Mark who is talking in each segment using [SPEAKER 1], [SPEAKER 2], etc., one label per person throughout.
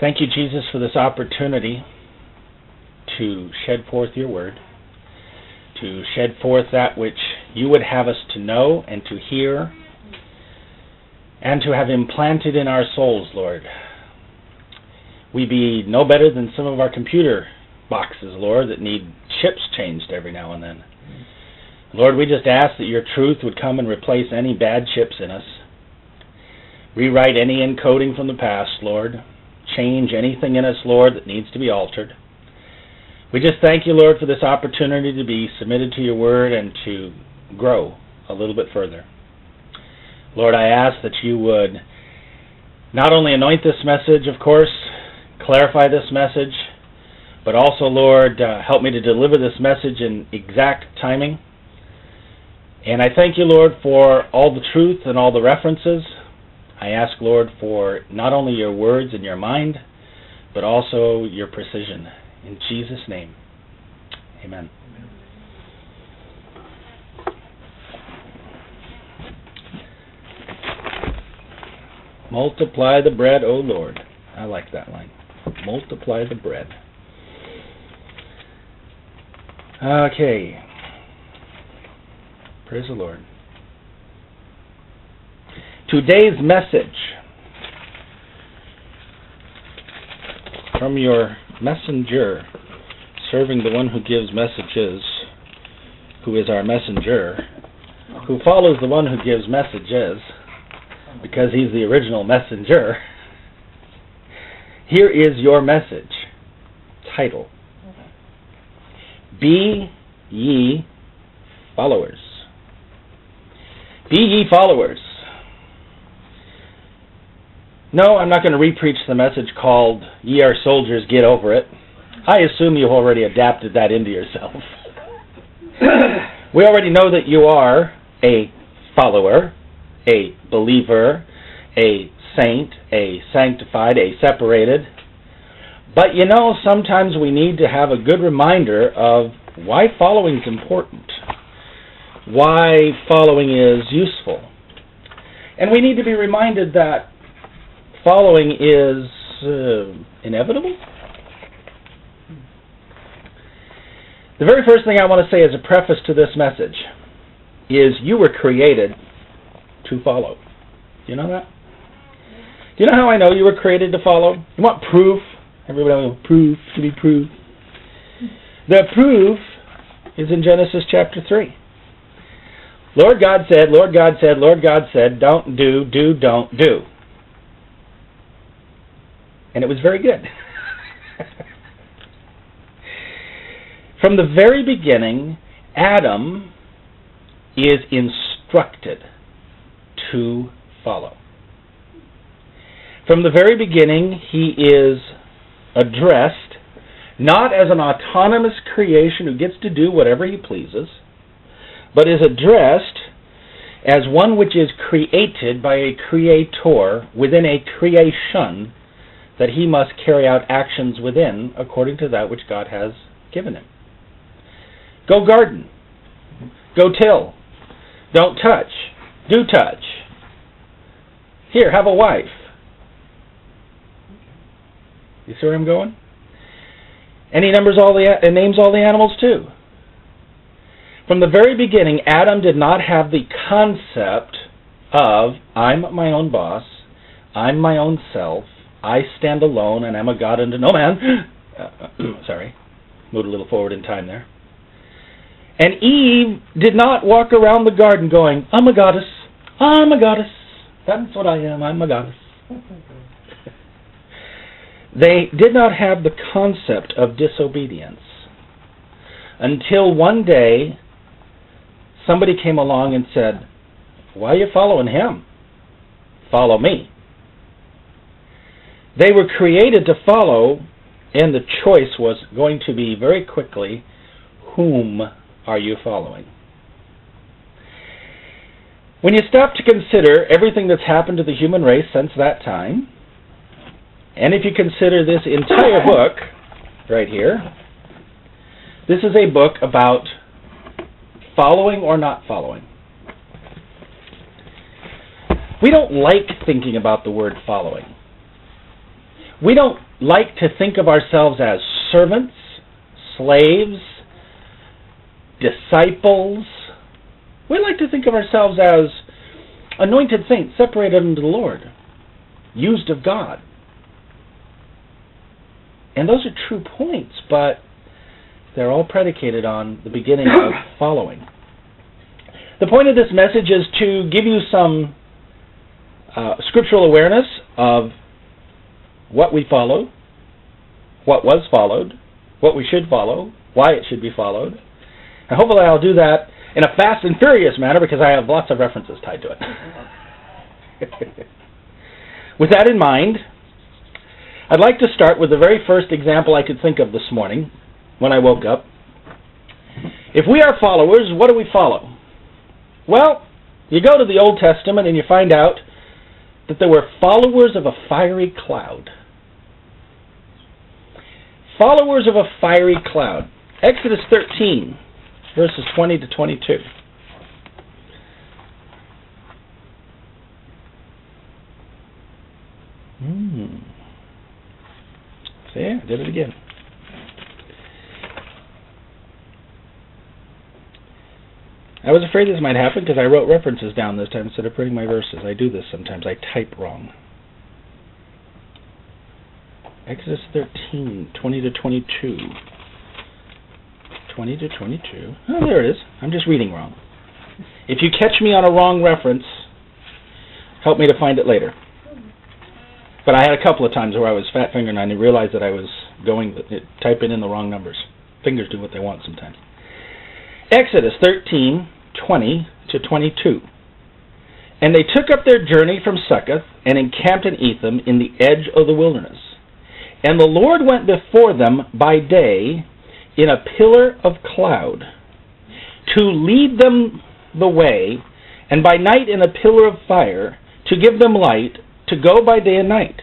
[SPEAKER 1] Thank you, Jesus, for this opportunity to shed forth your word, to shed forth that which you would have us to know and to hear, and to have implanted in our souls, Lord. We be no better than some of our computer boxes, Lord, that need chips changed every now and then. Lord, we just ask that your truth would come and replace any bad chips in us. Rewrite any encoding from the past, Lord. Change anything in us, Lord, that needs to be altered. We just thank you, Lord, for this opportunity to be submitted to your word and to grow a little bit further. Lord, I ask that you would not only anoint this message, of course, clarify this message, but also, Lord, uh, help me to deliver this message in exact timing. And I thank you, Lord, for all the truth and all the references. I ask, Lord, for not only your words and your mind, but also your precision. In Jesus' name, amen. Multiply the bread, O Lord. I like that line. Multiply the bread. Okay. Praise the Lord. Today's message from your messenger, serving the one who gives messages, who is our messenger, who follows the one who gives messages, because he's the original messenger. Here is your message. Title Be ye followers. Be ye followers. No, I'm not going to repreach the message called Ye Are Soldiers, Get Over It. I assume you've already adapted that into yourself. we already know that you are a follower, a believer, a saint, a sanctified, a separated. But you know, sometimes we need to have a good reminder of why following is important, why following is useful. And we need to be reminded that following is uh, inevitable. The very first thing I want to say as a preface to this message is you were created to follow. Do you know that? Do you know how I know you were created to follow? You want proof? Everybody wants proof to be proof. The proof is in Genesis chapter 3. Lord God said, Lord God said, Lord God said, don't do, do, don't do. And it was very good. From the very beginning, Adam is instructed to follow. From the very beginning, he is addressed not as an autonomous creation who gets to do whatever he pleases, but is addressed as one which is created by a creator within a creation that he must carry out actions within according to that which God has given him. Go garden. Go till. Don't touch. Do touch. Here, have a wife. You see where I'm going? And he numbers all the and names all the animals too. From the very beginning, Adam did not have the concept of I'm my own boss, I'm my own self, I stand alone, and I'm a god unto no man. Uh, sorry, moved a little forward in time there. And Eve did not walk around the garden going, I'm a goddess, I'm a goddess. That's what I am, I'm a goddess. they did not have the concept of disobedience until one day somebody came along and said, Why are you following him? Follow me. They were created to follow, and the choice was going to be very quickly whom are you following? When you stop to consider everything that's happened to the human race since that time, and if you consider this entire book right here, this is a book about following or not following. We don't like thinking about the word following. We don't like to think of ourselves as servants, slaves, disciples. We like to think of ourselves as anointed saints separated unto the Lord, used of God. And those are true points, but they're all predicated on the beginning of following. The point of this message is to give you some uh, scriptural awareness of what we follow, what was followed, what we should follow, why it should be followed. And hopefully I'll do that in a fast and furious manner because I have lots of references tied to it. with that in mind, I'd like to start with the very first example I could think of this morning when I woke up. If we are followers, what do we follow? Well, you go to the Old Testament and you find out that there were followers of a fiery cloud followers of a fiery cloud. Exodus 13, verses 20 to 22. Hmm. See, I did it again. I was afraid this might happen because I wrote references down this time instead of printing my verses. I do this sometimes. I type wrong. Exodus 13, 20 to 22. 20 to 22. Oh, there it is. I'm just reading wrong. If you catch me on a wrong reference, help me to find it later. But I had a couple of times where I was fat fingering and I realized that I was going typing in the wrong numbers. Fingers do what they want sometimes. Exodus 13, 20 to 22. And they took up their journey from Succoth and encamped in Etham in the edge of the wilderness. And the Lord went before them by day in a pillar of cloud to lead them the way, and by night in a pillar of fire to give them light to go by day and night.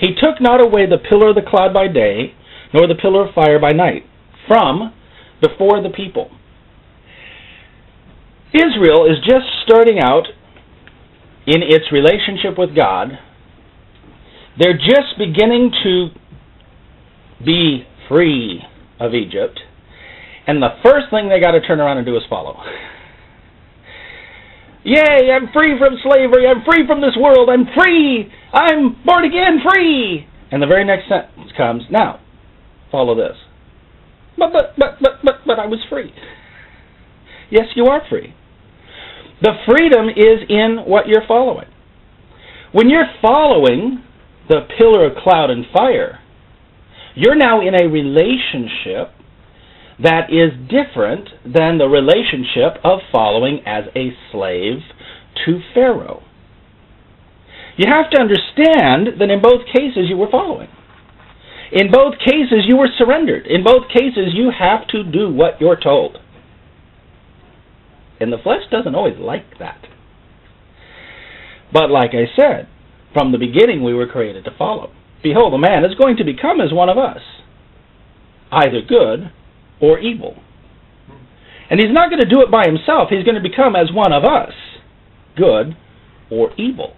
[SPEAKER 1] He took not away the pillar of the cloud by day, nor the pillar of fire by night, from before the people. Israel is just starting out in its relationship with God they're just beginning to be free of Egypt, and the first thing they got to turn around and do is follow. Yay, I'm free from slavery. I'm free from this world. I'm free. I'm born again, free. And the very next sentence comes, now, follow this. But, but, but, but, but, but I was free. Yes, you are free. The freedom is in what you're following. When you're following, the pillar of cloud and fire, you're now in a relationship that is different than the relationship of following as a slave to Pharaoh. You have to understand that in both cases you were following. In both cases you were surrendered. In both cases you have to do what you're told. And the flesh doesn't always like that. But like I said, from the beginning we were created to follow. Behold, a man is going to become as one of us, either good or evil. And he's not going to do it by himself. He's going to become as one of us, good or evil.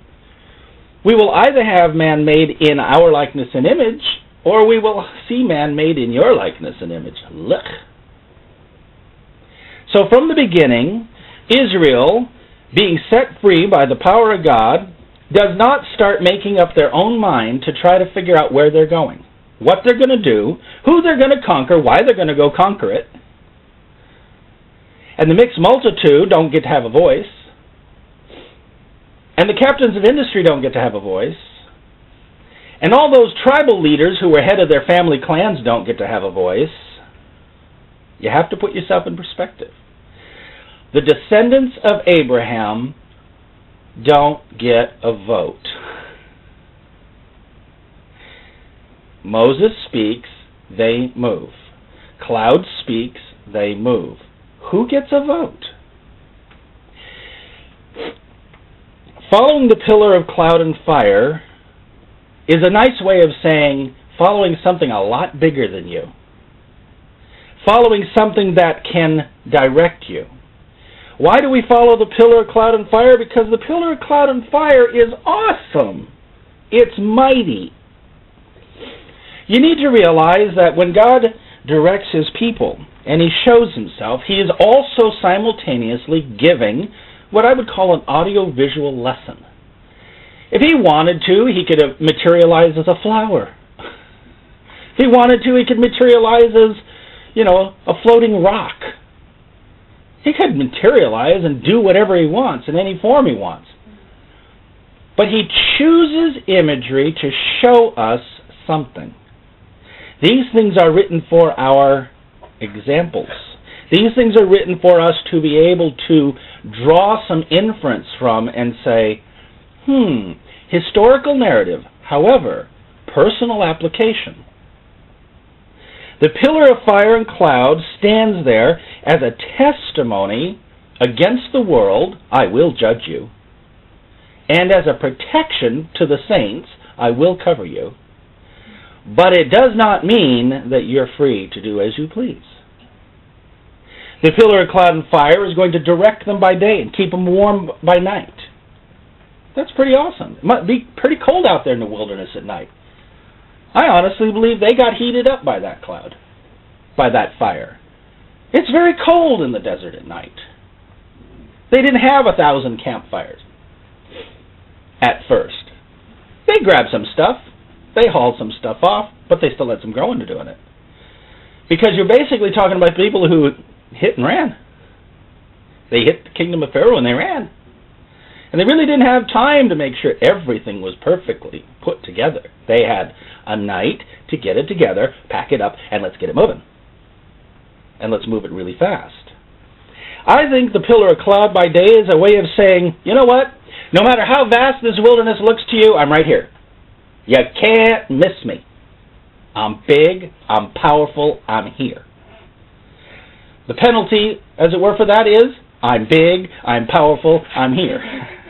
[SPEAKER 1] We will either have man made in our likeness and image, or we will see man made in your likeness and image. Look. So from the beginning, Israel, being set free by the power of God, does not start making up their own mind to try to figure out where they're going, what they're going to do, who they're going to conquer, why they're going to go conquer it. And the mixed multitude don't get to have a voice. And the captains of industry don't get to have a voice. And all those tribal leaders who were head of their family clans don't get to have a voice. You have to put yourself in perspective. The descendants of Abraham don't get a vote. Moses speaks, they move. Cloud speaks, they move. Who gets a vote? Following the pillar of cloud and fire is a nice way of saying following something a lot bigger than you. Following something that can direct you. Why do we follow the pillar of cloud and fire? Because the pillar of cloud and fire is awesome. It's mighty. You need to realize that when God directs his people and he shows himself, he is also simultaneously giving what I would call an audio-visual lesson. If he wanted to, he could have materialized as a flower. If he wanted to, he could materialize as, you know, a floating rock. He could materialize and do whatever he wants in any form he wants. But he chooses imagery to show us something. These things are written for our examples. These things are written for us to be able to draw some inference from and say, hmm, historical narrative, however, personal application. The pillar of fire and cloud stands there as a testimony against the world, I will judge you, and as a protection to the saints, I will cover you. But it does not mean that you're free to do as you please. The pillar of cloud and fire is going to direct them by day and keep them warm by night. That's pretty awesome. It might be pretty cold out there in the wilderness at night. I honestly believe they got heated up by that cloud, by that fire. It's very cold in the desert at night. They didn't have a thousand campfires at first. They grabbed some stuff, they hauled some stuff off, but they still let some grow into doing it. Because you're basically talking about people who hit and ran. They hit the kingdom of Pharaoh and they ran. And they really didn't have time to make sure everything was perfectly put together. They had a night to get it together, pack it up, and let's get it moving. And let's move it really fast. I think the pillar of cloud by day is a way of saying, you know what? No matter how vast this wilderness looks to you, I'm right here. You can't miss me. I'm big, I'm powerful, I'm here. The penalty, as it were, for that is I'm big, I'm powerful, I'm here.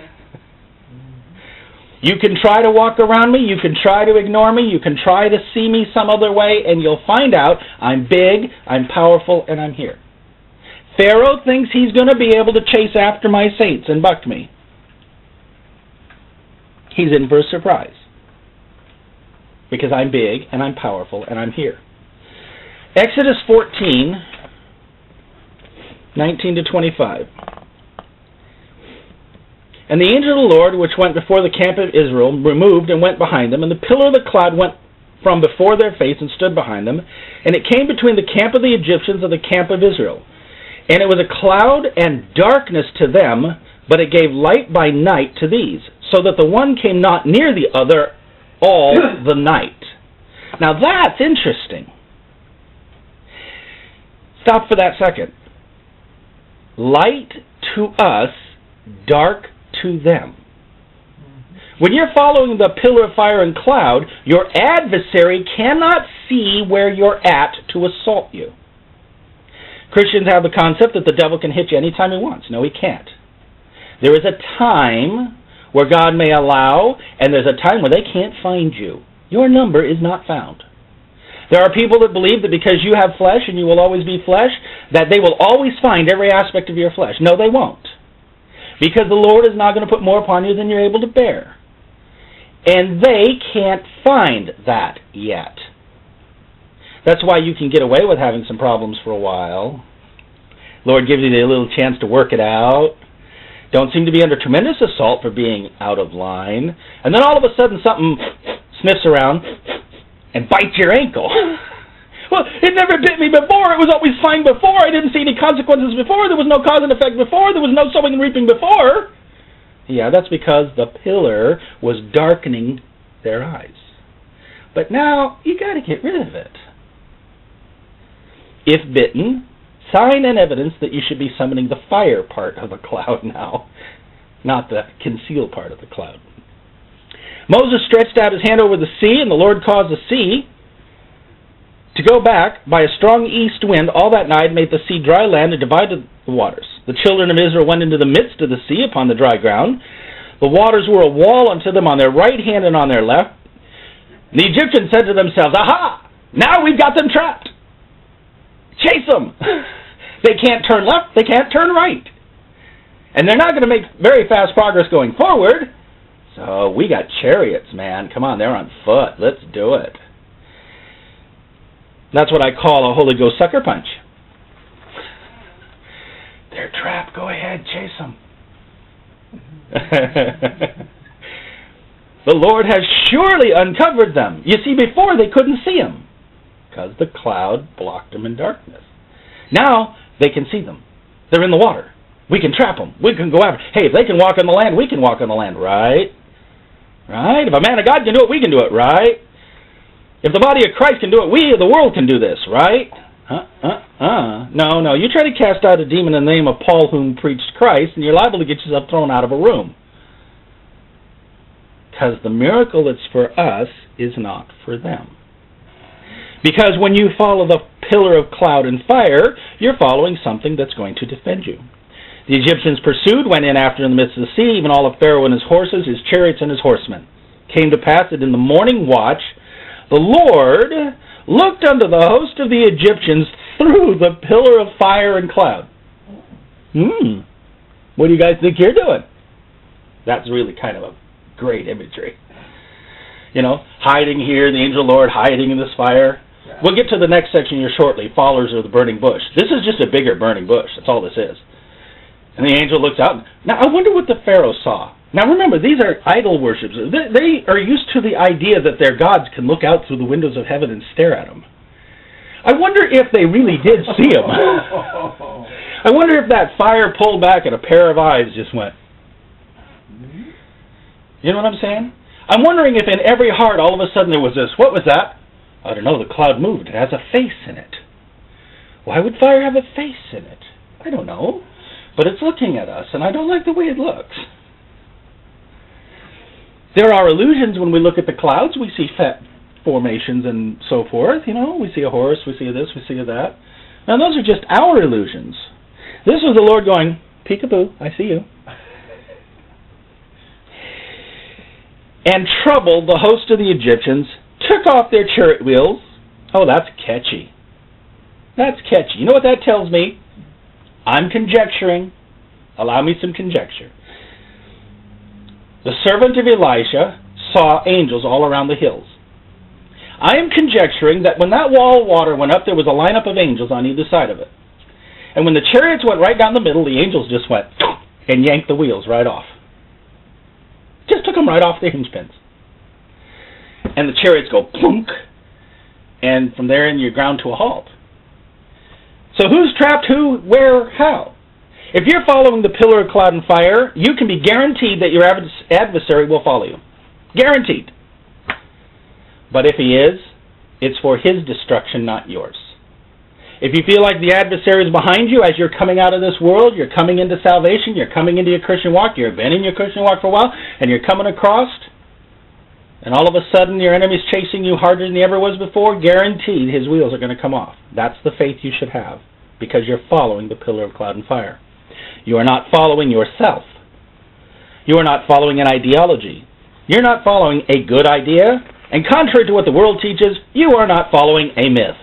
[SPEAKER 1] You can try to walk around me, you can try to ignore me, you can try to see me some other way, and you'll find out I'm big, I'm powerful, and I'm here. Pharaoh thinks he's going to be able to chase after my saints and buck me. He's in for a surprise because I'm big and I'm powerful and I'm here. Exodus 14, 19 to 25. And the angel of the Lord, which went before the camp of Israel, removed and went behind them, and the pillar of the cloud went from before their face and stood behind them, and it came between the camp of the Egyptians and the camp of Israel. And it was a cloud and darkness to them, but it gave light by night to these, so that the one came not near the other all the night. Now that's interesting. Stop for that second. Light to us, dark to them. When you're following the pillar of fire and cloud, your adversary cannot see where you're at to assault you. Christians have the concept that the devil can hit you anytime he wants. No, he can't. There is a time where God may allow, and there's a time where they can't find you. Your number is not found. There are people that believe that because you have flesh and you will always be flesh, that they will always find every aspect of your flesh. No, they won't. Because the Lord is not going to put more upon you than you're able to bear. And they can't find that yet. That's why you can get away with having some problems for a while. Lord gives you a little chance to work it out don't seem to be under tremendous assault for being out of line, and then all of a sudden something sniffs around and bites your ankle. Well, it never bit me before. It was always fine before. I didn't see any consequences before. There was no cause and effect before. There was no sowing and reaping before. Yeah, that's because the pillar was darkening their eyes. But now you got to get rid of it. If bitten, sign and evidence that you should be summoning the fire part of the cloud now, not the conceal part of the cloud. Moses stretched out his hand over the sea, and the Lord caused the sea to go back by a strong east wind all that night, made the sea dry land, and divided the waters. The children of Israel went into the midst of the sea upon the dry ground. The waters were a wall unto them on their right hand and on their left. And The Egyptians said to themselves, Aha! Now we've got them trapped. Chase them! They can't turn left, they can't turn right. And they're not going to make very fast progress going forward. So we got chariots, man. Come on, they're on foot. Let's do it. That's what I call a Holy Ghost sucker punch. They're trapped. Go ahead, chase them. the Lord has surely uncovered them. You see, before they couldn't see him because the cloud blocked them in darkness. Now they can see them. They're in the water. We can trap them. We can go after. Hey, if they can walk on the land, we can walk on the land, right? Right? If a man of God can do it, we can do it, right? If the body of Christ can do it, we, of the world, can do this, right? Uh, uh, uh. No, no. You try to cast out a demon in the name of Paul, whom preached Christ, and you're liable to get yourself thrown out of a room. Because the miracle that's for us is not for them. Because when you follow the pillar of cloud and fire, you're following something that's going to defend you. The Egyptians pursued, went in after in the midst of the sea, even all of Pharaoh and his horses, his chariots, and his horsemen. Came to pass that in the morning watch, the Lord looked unto the host of the Egyptians through the pillar of fire and cloud. Hmm. What do you guys think you're doing? That's really kind of a great imagery. You know, hiding here, the angel Lord hiding in this fire. We'll get to the next section here shortly, followers of the burning bush. This is just a bigger burning bush. That's all this is. And the angel looks out. Now, I wonder what the Pharaoh saw. Now, remember, these are idol worshippers. They are used to the idea that their gods can look out through the windows of heaven and stare at them. I wonder if they really did see him. I wonder if that fire pulled back and a pair of eyes just went. You know what I'm saying? I'm wondering if in every heart all of a sudden there was this, what was that? I don't know, the cloud moved. It has a face in it. Why would fire have a face in it? I don't know. But it's looking at us, and I don't like the way it looks. There are illusions when we look at the clouds. We see fat formations and so forth. You know, we see a horse, we see this, we see that. Now, those are just our illusions. This was the Lord going, Peekaboo, I see you. and troubled the host of the Egyptians, took off their chariot wheels. Oh, that's catchy. That's catchy. You know what that tells me? I'm conjecturing. Allow me some conjecture. The servant of Elisha saw angels all around the hills. I am conjecturing that when that wall of water went up, there was a lineup of angels on either side of it. And when the chariots went right down the middle, the angels just went and yanked the wheels right off. Just took them right off the hinge pins. And the chariots go plunk, and from there in you're ground to a halt. So who's trapped who, where, how? If you're following the pillar of cloud and fire, you can be guaranteed that your adversary will follow you. Guaranteed. But if he is, it's for his destruction, not yours. If you feel like the adversary is behind you as you're coming out of this world, you're coming into salvation, you're coming into your Christian walk, you've been in your Christian walk for a while, and you're coming across, and all of a sudden your enemy's chasing you harder than he ever was before, guaranteed his wheels are going to come off. That's the faith you should have because you're following the pillar of cloud and fire. You are not following yourself. You are not following an ideology. You're not following a good idea, and contrary to what the world teaches, you are not following a myth.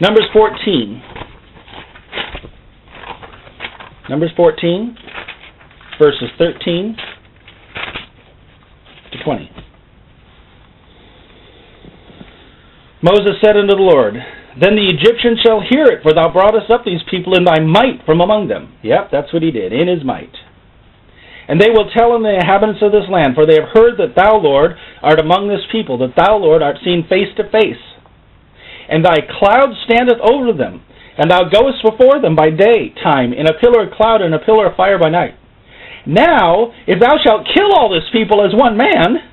[SPEAKER 1] Numbers 14. Numbers 14, verses 13 to 20. Moses said unto the Lord, Then the Egyptians shall hear it, for thou broughtest up these people in thy might from among them. Yep, that's what he did, in his might. And they will tell in the inhabitants of this land, for they have heard that thou, Lord, art among this people, that thou, Lord, art seen face to face. And thy cloud standeth over them, and thou goest before them by day time in a pillar of cloud and a pillar of fire by night. Now, if thou shalt kill all this people as one man,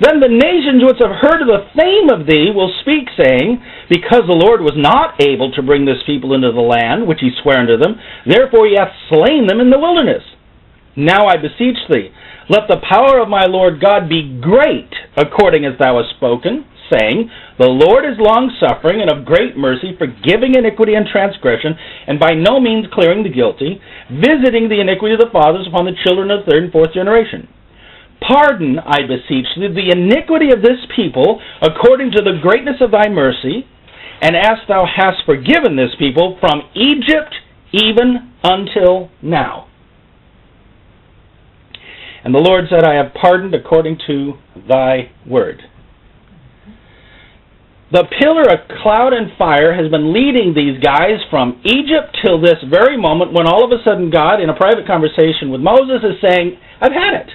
[SPEAKER 1] then the nations which have heard of the fame of thee will speak, saying, Because the Lord was not able to bring this people into the land which he sware unto them, therefore he hath slain them in the wilderness. Now I beseech thee, let the power of my Lord God be great, according as thou hast spoken, saying, The Lord is long-suffering and of great mercy, forgiving iniquity and transgression, and by no means clearing the guilty, visiting the iniquity of the fathers upon the children of the third and fourth generation. Pardon, I beseech thee, the iniquity of this people, according to the greatness of thy mercy, and as thou hast forgiven this people from Egypt even until now. And the Lord said, I have pardoned according to thy word. The pillar of cloud and fire has been leading these guys from Egypt till this very moment when all of a sudden God, in a private conversation with Moses, is saying, I've had it.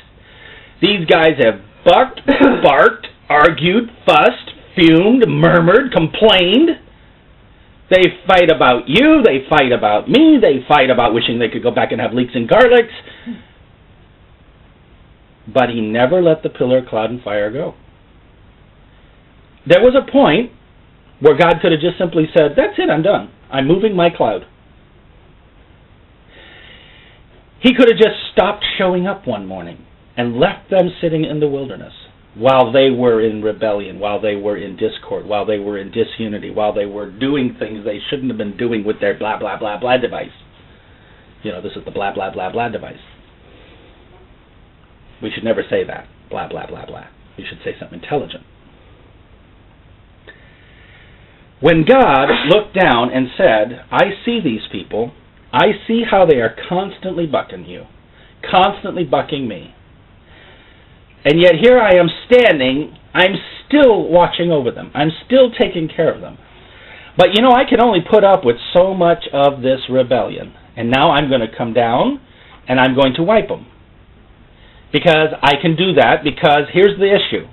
[SPEAKER 1] These guys have bucked, barked, argued, fussed, fumed, murmured, complained. They fight about you, they fight about me, they fight about wishing they could go back and have leeks and garlics. But he never let the pillar of cloud and fire go. There was a point where God could have just simply said, That's it, I'm done. I'm moving my cloud. He could have just stopped showing up one morning and left them sitting in the wilderness while they were in rebellion, while they were in discord, while they were in disunity, while they were doing things they shouldn't have been doing with their blah, blah, blah, blah device. You know, this is the blah, blah, blah, blah device. We should never say that. Blah, blah, blah, blah. We should say something intelligent. When God looked down and said, I see these people, I see how they are constantly bucking you, constantly bucking me. And yet here I am standing, I'm still watching over them. I'm still taking care of them. But you know, I can only put up with so much of this rebellion. And now I'm going to come down and I'm going to wipe them. Because I can do that because here's the issue.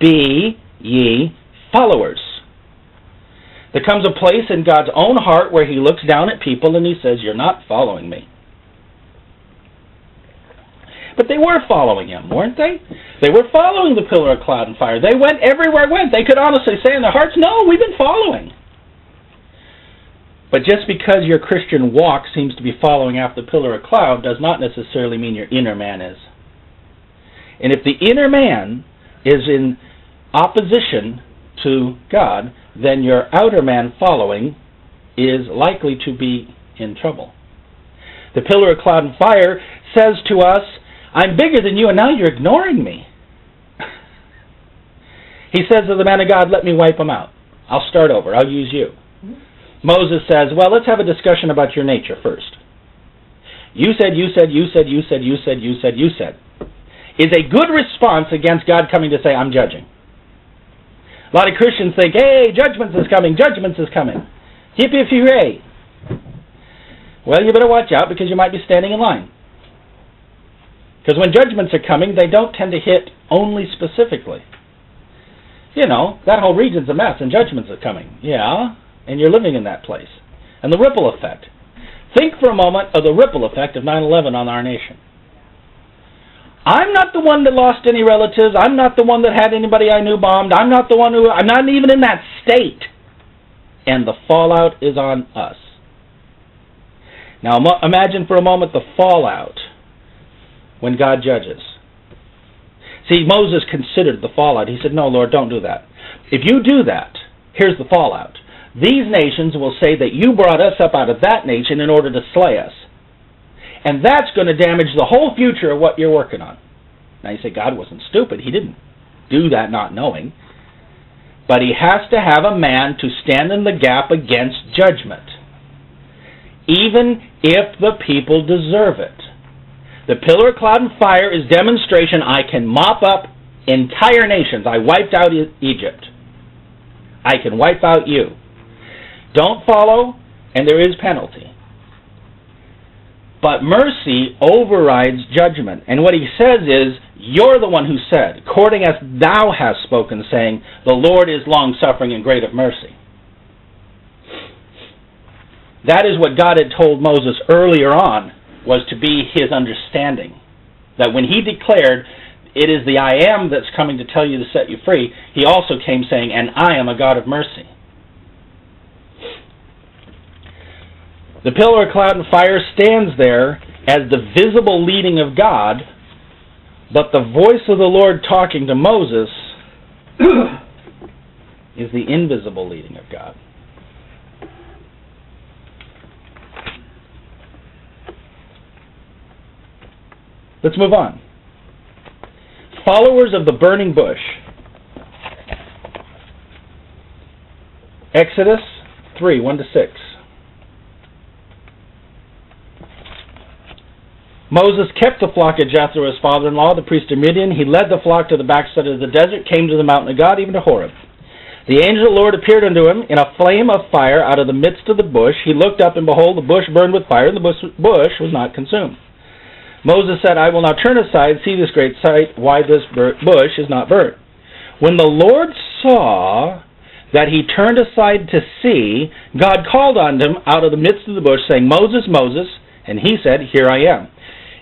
[SPEAKER 1] Be ye followers. There comes a place in God's own heart where he looks down at people and he says, You're not following me. But they were following him, weren't they? They were following the pillar of cloud and fire. They went everywhere went. They could honestly say in their hearts, No, we've been following. But just because your Christian walk seems to be following after the pillar of cloud does not necessarily mean your inner man is. And if the inner man is in opposition to God, then your outer man following is likely to be in trouble. The pillar of cloud and fire says to us, I'm bigger than you, and now you're ignoring me. he says to the man of God, Let me wipe them out. I'll start over. I'll use you. Moses says, Well, let's have a discussion about your nature first. You said, you said, you said, you said, you said, you said, you said. Is a good response against God coming to say, I'm judging. A lot of Christians think, hey, judgments is coming, judgments is coming. Hippie hooray. Well, you better watch out because you might be standing in line. Because when judgments are coming, they don't tend to hit only specifically. You know, that whole region's a mess and judgments are coming. Yeah, and you're living in that place. And the ripple effect. Think for a moment of the ripple effect of 9 11 on our nation. I'm not the one that lost any relatives. I'm not the one that had anybody I knew bombed. I'm not the one who, I'm not even in that state. And the fallout is on us. Now imagine for a moment the fallout when God judges. See, Moses considered the fallout. He said, No, Lord, don't do that. If you do that, here's the fallout. These nations will say that you brought us up out of that nation in order to slay us. And that's going to damage the whole future of what you're working on. Now you say God wasn't stupid. He didn't do that not knowing. But he has to have a man to stand in the gap against judgment. Even if the people deserve it. The pillar of cloud and fire is demonstration I can mop up entire nations. I wiped out Egypt. I can wipe out you. Don't follow, and there is penalty. But mercy overrides judgment. And what he says is, You're the one who said, according as thou hast spoken, saying, The Lord is long suffering and great of mercy. That is what God had told Moses earlier on, was to be his understanding. That when he declared, It is the I am that's coming to tell you to set you free, he also came saying, And I am a God of mercy. The pillar of cloud and fire stands there as the visible leading of God, but the voice of the Lord talking to Moses is the invisible leading of God. Let's move on. Followers of the burning bush. Exodus 3 1 to 6. Moses kept the flock of Jethro, his father-in-law, the priest of Midian. He led the flock to the backside of the desert, came to the mountain of God, even to Horeb. The angel of the Lord appeared unto him in a flame of fire out of the midst of the bush. He looked up, and behold, the bush burned with fire, and the bush was not consumed. Moses said, I will now turn aside and see this great sight, why this bush is not burnt. When the Lord saw that he turned aside to see, God called on him out of the midst of the bush, saying, Moses, Moses. And he said, Here I am.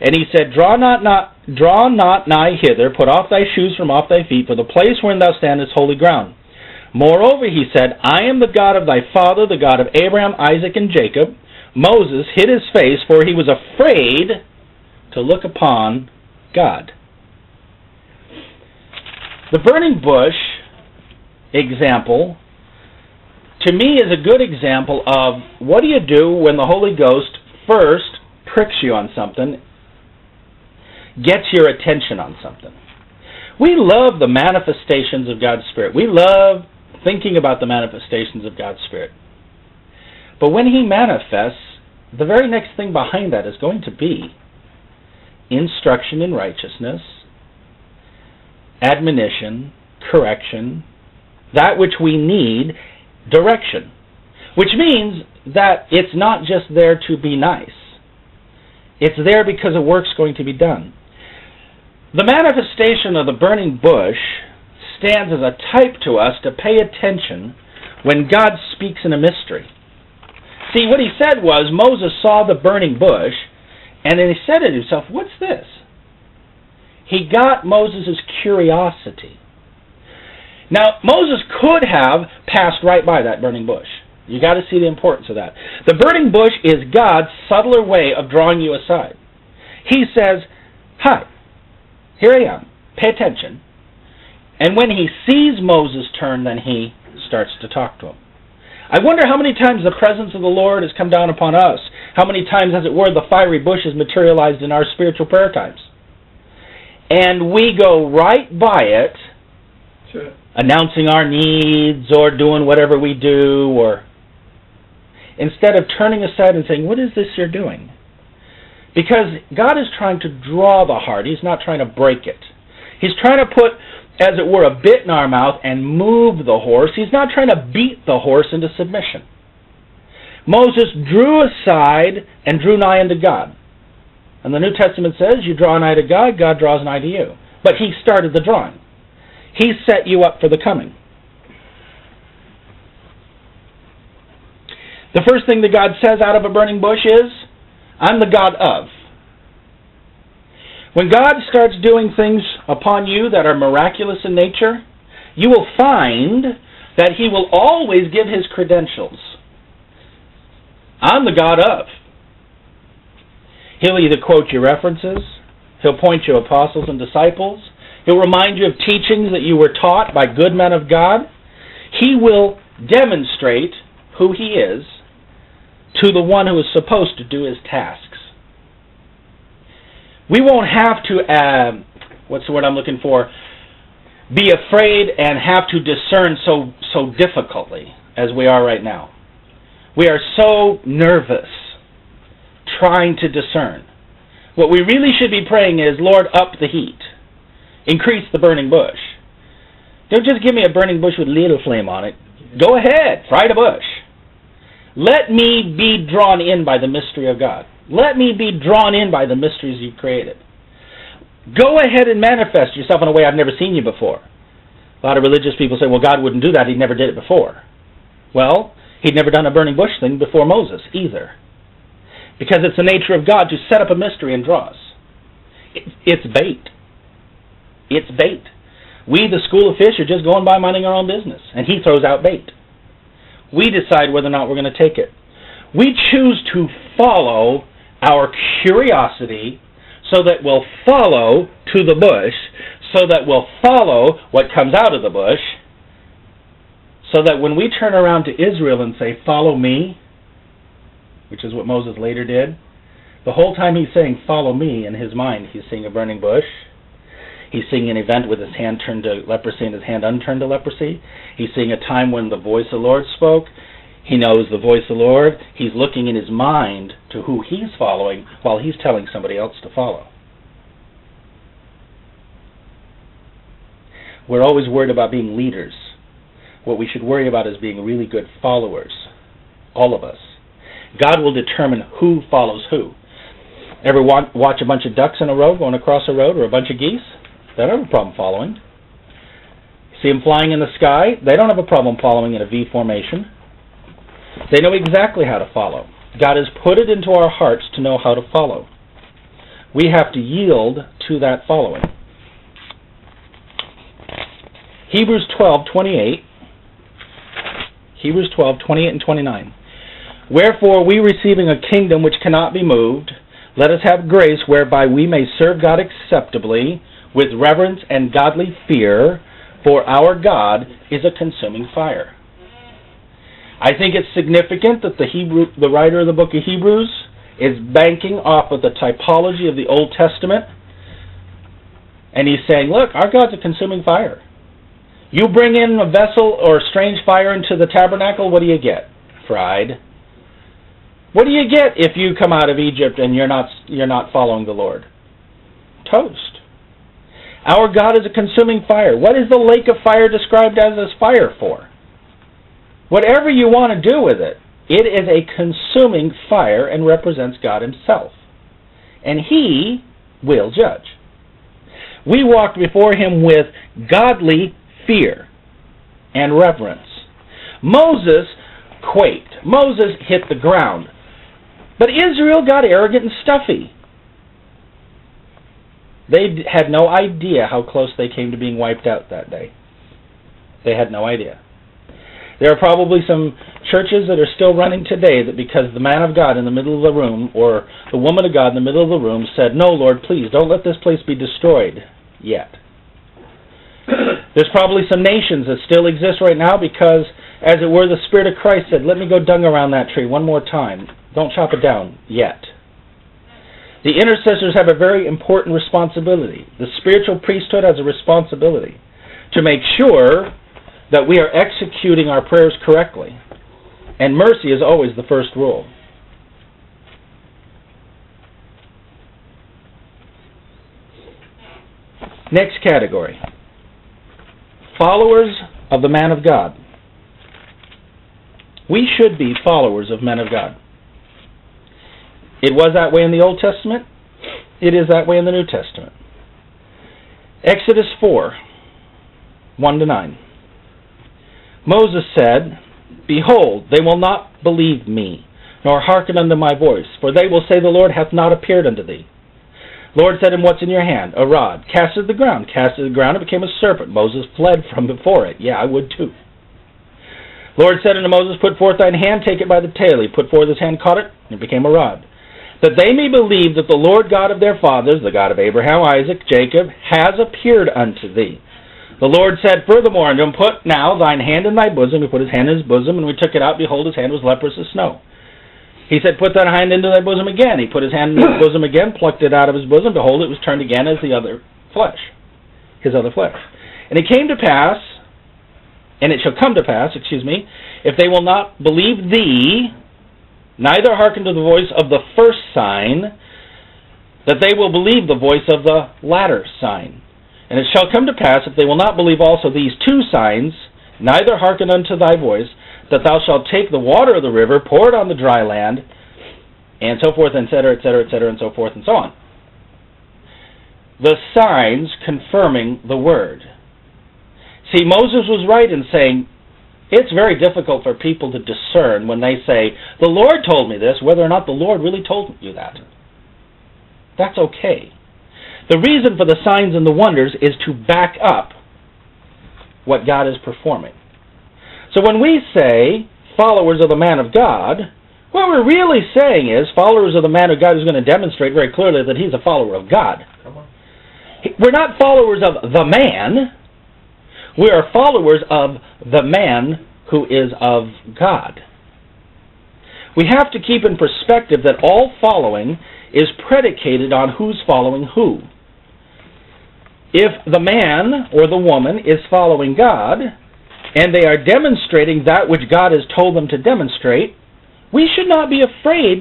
[SPEAKER 1] And he said, Draw not, not, draw not nigh hither, put off thy shoes from off thy feet, for the place wherein thou standest is holy ground. Moreover, he said, I am the God of thy father, the God of Abraham, Isaac, and Jacob. Moses hid his face, for he was afraid to look upon God. The burning bush example, to me, is a good example of what do you do when the Holy Ghost first pricks you on something, gets your attention on something. We love the manifestations of God's Spirit. We love thinking about the manifestations of God's Spirit. But when He manifests, the very next thing behind that is going to be instruction in righteousness, admonition, correction, that which we need, direction. Which means that it's not just there to be nice. It's there because a work's going to be done. The manifestation of the burning bush stands as a type to us to pay attention when God speaks in a mystery. See, what he said was Moses saw the burning bush, and then he said to himself, What's this? He got Moses' curiosity. Now, Moses could have passed right by that burning bush. You got to see the importance of that. The burning bush is God's subtler way of drawing you aside. He says, Hi, here I am. Pay attention. And when he sees Moses turn, then he starts to talk to him. I wonder how many times the presence of the Lord has come down upon us. How many times, as it were, the fiery bush has materialized in our spiritual prayer times. And we go right by it, sure. announcing our needs or doing whatever we do, or instead of turning aside and saying, What is this you're doing? Because God is trying to draw the heart, He's not trying to break it. He's trying to put as it were, a bit in our mouth and move the horse. He's not trying to beat the horse into submission. Moses drew aside and drew nigh unto God. And the New Testament says, You draw nigh to God, God draws nigh to you. But He started the drawing, He set you up for the coming. The first thing that God says out of a burning bush is, I'm the God of. When God starts doing things upon you that are miraculous in nature, you will find that He will always give His credentials. I'm the God of. He'll either quote your references, He'll point you apostles and disciples, He'll remind you of teachings that you were taught by good men of God. He will demonstrate who He is to the one who is supposed to do His task we won't have to, uh, what's the word I'm looking for, be afraid and have to discern so, so difficultly as we are right now. We are so nervous trying to discern. What we really should be praying is, Lord, up the heat. Increase the burning bush. Don't just give me a burning bush with little flame on it. Go ahead, fry the bush. Let me be drawn in by the mystery of God. Let me be drawn in by the mysteries you've created. Go ahead and manifest yourself in a way I've never seen you before. A lot of religious people say, well, God wouldn't do that. He never did it before. Well, he'd never done a burning bush thing before Moses either. Because it's the nature of God to set up a mystery and draw us. It's bait. It's bait. We, the school of fish, are just going by minding our own business. And he throws out bait. We decide whether or not we're going to take it. We choose to follow our curiosity so that we'll follow to the bush, so that we'll follow what comes out of the bush, so that when we turn around to Israel and say, Follow me, which is what Moses later did, the whole time he's saying, Follow me, in his mind, he's seeing a burning bush. He's seeing an event with his hand turned to leprosy and his hand unturned to leprosy. He's seeing a time when the voice of the Lord spoke. He knows the voice of the Lord. He's looking in his mind to who he's following while he's telling somebody else to follow. We're always worried about being leaders. What we should worry about is being really good followers. All of us. God will determine who follows who. Ever watch a bunch of ducks in a row going across a road or a bunch of geese? They don't have a problem following. See them flying in the sky? They don't have a problem following in a V formation. They know exactly how to follow. God has put it into our hearts to know how to follow. We have to yield to that following. Hebrews 12:28 Hebrews 12:28 and 29 Wherefore we receiving a kingdom which cannot be moved let us have grace whereby we may serve God acceptably with reverence and godly fear for our God is a consuming fire. I think it's significant that the Hebrew the writer of the book of Hebrews is banking off of the typology of the Old Testament and he's saying, look, our God's a consuming fire. You bring in a vessel or strange fire into the tabernacle, what do you get? Fried. What do you get if you come out of Egypt and you're not you're not following the Lord? Toast. Our God is a consuming fire. What is the lake of fire described as as fire for? Whatever you want to do with it, it is a consuming fire and represents God himself. And he will judge. We walked before him with godly fear and reverence. Moses quaked. Moses hit the ground. But Israel got arrogant and stuffy. They had no idea how close they came to being wiped out that day. They had no idea. There are probably some churches that are still running today that because the man of God in the middle of the room or the woman of God in the middle of the room said, No, Lord, please don't let this place be destroyed yet. There's probably some nations that still exist right now because, as it were, the Spirit of Christ said, Let me go dung around that tree one more time. Don't chop it down yet. The intercessors have a very important responsibility. The spiritual priesthood has a responsibility to make sure that we are executing our prayers correctly. And mercy is always the first rule. Next category followers of the man of God. We should be followers of men of God. It was that way in the Old Testament. It is that way in the New Testament. Exodus 4 1 to 9. Moses said, Behold, they will not believe me, nor hearken unto my voice, for they will say, The Lord hath not appeared unto thee. Lord said to him, What's in your hand? A rod. Cast it to the ground. Cast it to the ground, it became a serpent. Moses fled from before it. Yeah, I would too. Lord said unto Moses, Put forth thine hand, take it by the tail. He put forth his hand, caught it, and it became a rod. That they may believe that the Lord God of their fathers, the God of Abraham, Isaac, Jacob, has appeared unto thee. The Lord said furthermore unto him, Put now thine hand in thy bosom. He put his hand in his bosom, and we took it out. Behold, his hand was leprous as snow. He said, Put that hand into thy bosom again. He put his hand in his bosom again, plucked it out of his bosom. Behold, it was turned again as the other flesh, his other flesh. And it came to pass, and it shall come to pass, excuse me, if they will not believe thee, neither hearken to the voice of the first sign, that they will believe the voice of the latter sign. And it shall come to pass, if they will not believe also these two signs, neither hearken unto thy voice, that thou shalt take the water of the river, pour it on the dry land, and so forth, etc., etc., etc., and so forth and so on. The signs confirming the word. See, Moses was right in saying it's very difficult for people to discern when they say, The Lord told me this, whether or not the Lord really told you that. That's okay. The reason for the signs and the wonders is to back up what God is performing. So when we say followers of the man of God, what we're really saying is followers of the man of God is going to demonstrate very clearly that he's a follower of God. We're not followers of the man. We are followers of the man who is of God. We have to keep in perspective that all following is predicated on who's following who. If the man or the woman is following God, and they are demonstrating that which God has told them to demonstrate, we should not be afraid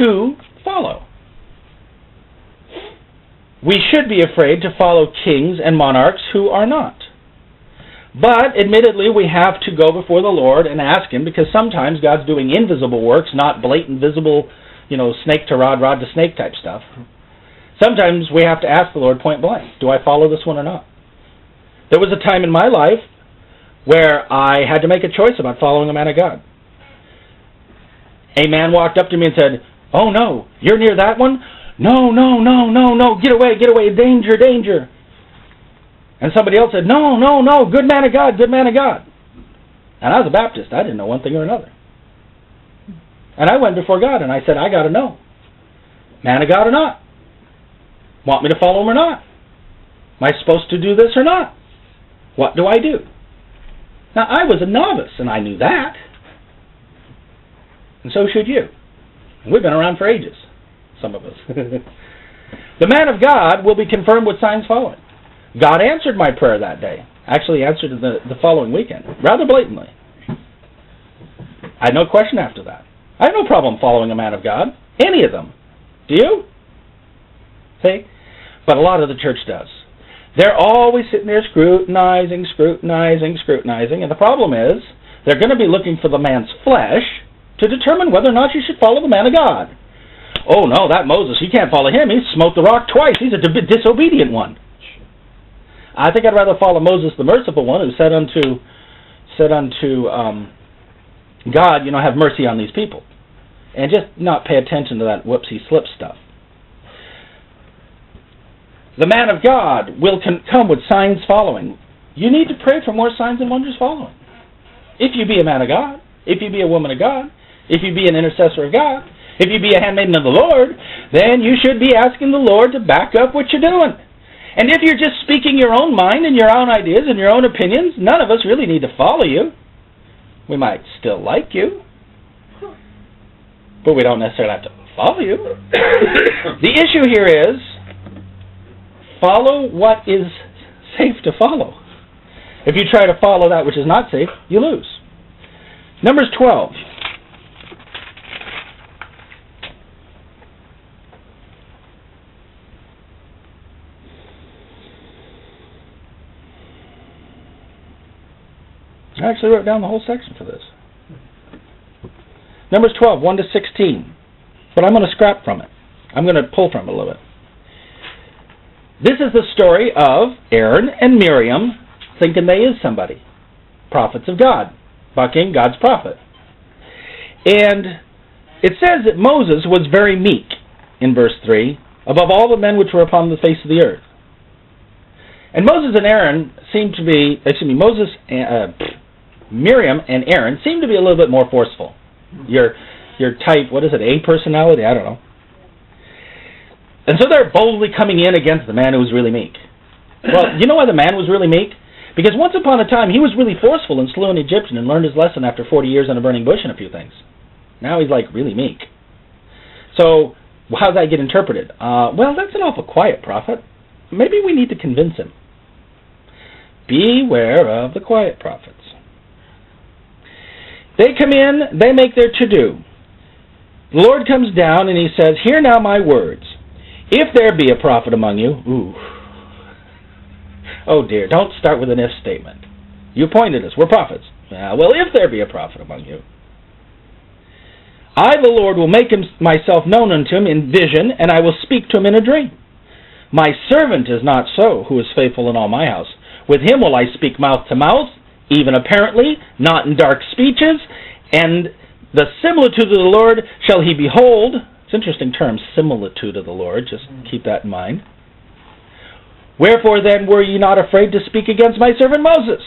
[SPEAKER 1] to follow. We should be afraid to follow kings and monarchs who are not. But admittedly, we have to go before the Lord and ask Him because sometimes God's doing invisible works, not blatant, visible, you know, snake to rod, rod to snake type stuff. Sometimes we have to ask the Lord point blank, do I follow this one or not? There was a time in my life where I had to make a choice about following a man of God. A man walked up to me and said, Oh no, you're near that one? No, no, no, no, no, get away, get away, danger, danger. And somebody else said, No, no, no, good man of God, good man of God. And I was a Baptist. I didn't know one thing or another. And I went before God and I said, I got to know. Man of God or not? Want me to follow him or not? Am I supposed to do this or not? What do I do? Now, I was a novice and I knew that. And so should you. We've been around for ages, some of us. the man of God will be confirmed with signs following. God answered my prayer that day. Actually, answered the, the following weekend, rather blatantly. I had no question after that. I have no problem following a man of God, any of them. Do you? See? But a lot of the church does. They're always sitting there scrutinizing, scrutinizing, scrutinizing, and the problem is they're going to be looking for the man's flesh to determine whether or not you should follow the man of God. Oh no, that Moses, you can't follow him. He smote the rock twice. He's a disobedient one. I think I'd rather follow Moses, the merciful one, who said unto said unto um, God, you know, have mercy on these people, and just not pay attention to that whoopsie slip stuff. The man of God will come with signs following. You need to pray for more signs and wonders following. If you be a man of God, if you be a woman of God, if you be an intercessor of God, if you be a handmaiden of the Lord, then you should be asking the Lord to back up what you're doing. And if you're just speaking your own mind and your own ideas and your own opinions, none of us really need to follow you. We might still like you, but we don't necessarily have to follow you. the issue here is follow what is safe to follow. If you try to follow that which is not safe, you lose. Numbers 12. I actually wrote down the whole section for this. Numbers 12, 1 to 16. But I'm going to scrap from it. I'm going to pull from it a little bit. This is the story of Aaron and Miriam thinking they is somebody. Prophets of God. Bucking God's prophet. And it says that Moses was very meek in verse 3 above all the men which were upon the face of the earth. And Moses and Aaron seem to be, excuse me, Moses, uh, Miriam and Aaron seem to be a little bit more forceful. Your your type, what is it, A personality? I don't know. And so they're boldly coming in against the man who was really meek. Well, you know why the man was really meek? Because once upon a time he was really forceful and slew an Egyptian and learned his lesson after 40 years in a burning bush and a few things. Now he's like really meek. So how does that get interpreted? Uh, well, that's an awful quiet prophet. Maybe we need to convince him. Beware of the quiet prophets. They come in, they make their to-do. The Lord comes down and he says, Hear now my words. If there be a prophet among you, ooh. Oh dear, don't start with an if statement. You appointed us, we're prophets. Uh, well, if there be a prophet among you. I, the Lord, will make him, myself known unto him in vision, and I will speak to him in a dream. My servant is not so, who is faithful in all my house. With him will I speak mouth to mouth, even apparently, not in dark speeches, and the similitude of the Lord shall he behold. It's an interesting term, similitude of the Lord, just keep that in mind. Wherefore then were ye not afraid to speak against my servant Moses?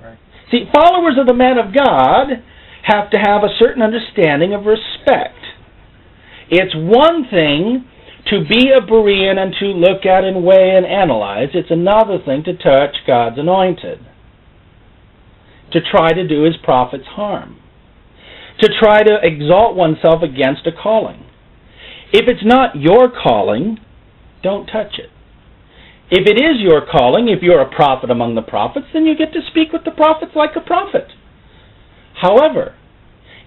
[SPEAKER 1] Right. See, followers of the man of God have to have a certain understanding of respect. It's one thing to be a Berean and to look at and weigh and analyze. It's another thing to touch God's anointed to try to do his prophets harm, to try to exalt oneself against a calling. If it's not your calling, don't touch it. If it is your calling, if you're a prophet among the prophets, then you get to speak with the prophets like a prophet. However,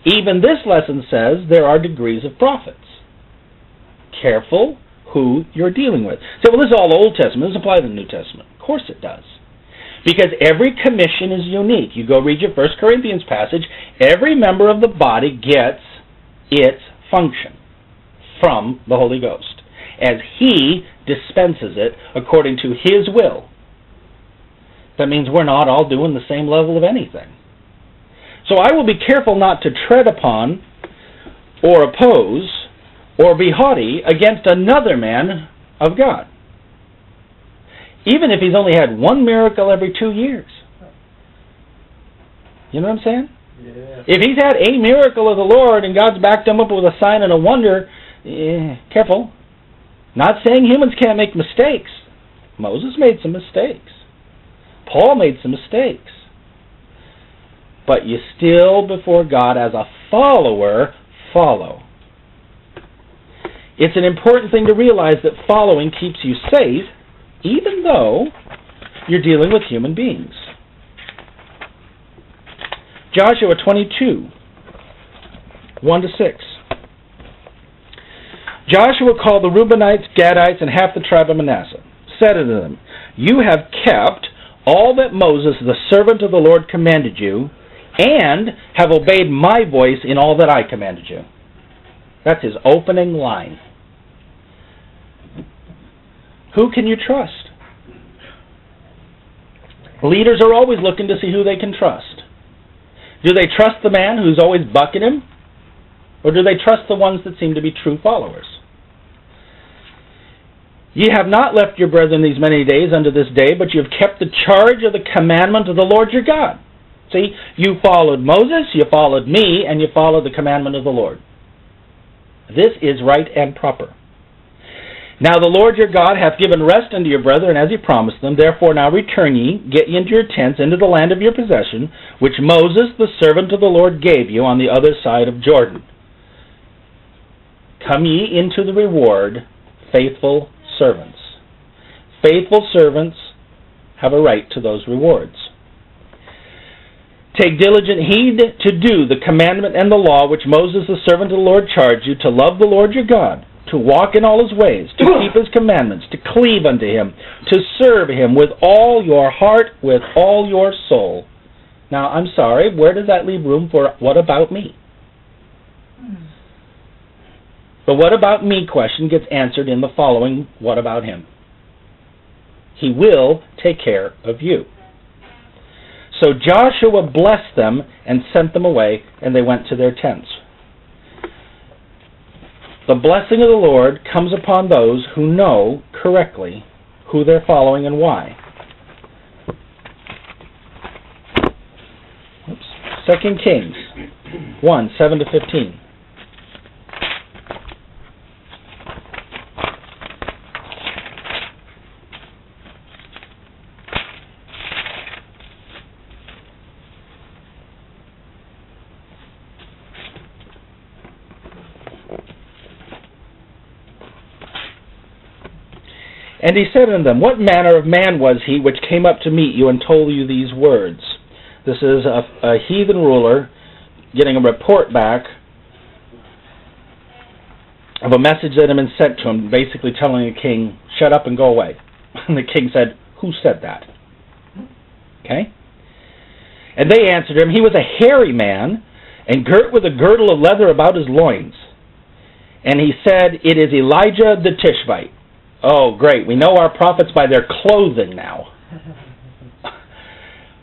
[SPEAKER 1] even this lesson says there are degrees of prophets. Careful who you're dealing with. So, well, this is all Old Testament. Does apply to the New Testament? Of course it does. Because every commission is unique. You go read your First Corinthians passage, every member of the body gets its function from the Holy Ghost as He dispenses it according to His will. That means we're not all doing the same level of anything. So I will be careful not to tread upon or oppose or be haughty against another man of God. Even if he's only had one miracle every two years. You know what I'm saying?
[SPEAKER 2] Yeah.
[SPEAKER 1] If he's had a miracle of the Lord and God's backed him up with a sign and a wonder, eh, careful. Not saying humans can't make mistakes. Moses made some mistakes. Paul made some mistakes. But you still, before God, as a follower, follow. It's an important thing to realize that following keeps you safe, even though you're dealing with human beings. Joshua 22, 1 to 6. Joshua called the Reubenites, Gadites, and half the tribe of Manasseh, said unto them, You have kept all that Moses, the servant of the Lord, commanded you, and have obeyed my voice in all that I commanded you. That's his opening line. Who can you trust? Leaders are always looking to see who they can trust. Do they trust the man who's always bucking him? Or do they trust the ones that seem to be true followers? Ye have not left your brethren these many days unto this day, but you have kept the charge of the commandment of the Lord your God. See, you followed Moses, you followed me, and you followed the commandment of the Lord. This is right and proper. Now the Lord your God hath given rest unto your brethren as he promised them. Therefore now return ye, get ye into your tents, into the land of your possession, which Moses the servant of the Lord gave you on the other side of Jordan. Come ye into the reward, faithful servants. Faithful servants have a right to those rewards. Take diligent heed to do the commandment and the law which Moses the servant of the Lord charged you, to love the Lord your God, to walk in all his ways, to keep his commandments, to cleave unto him, to serve him with all your heart, with all your soul. Now, I'm sorry, where does that leave room for what about me? Hmm. The what about me question gets answered in the following what about him? He will take care of you. So Joshua blessed them and sent them away, and they went to their tents. The blessing of the Lord comes upon those who know correctly who they're following and why. Oops. 2 Kings 1 7 to 15. And he said unto them, What manner of man was he which came up to meet you and told you these words? This is a, a heathen ruler getting a report back of a message that had been sent to him, basically telling the king, Shut up and go away. And the king said, Who said that? Okay? And they answered him, He was a hairy man, and girt with a girdle of leather about his loins. And he said, It is Elijah the Tishbite. Oh, great. We know our prophets by their clothing now.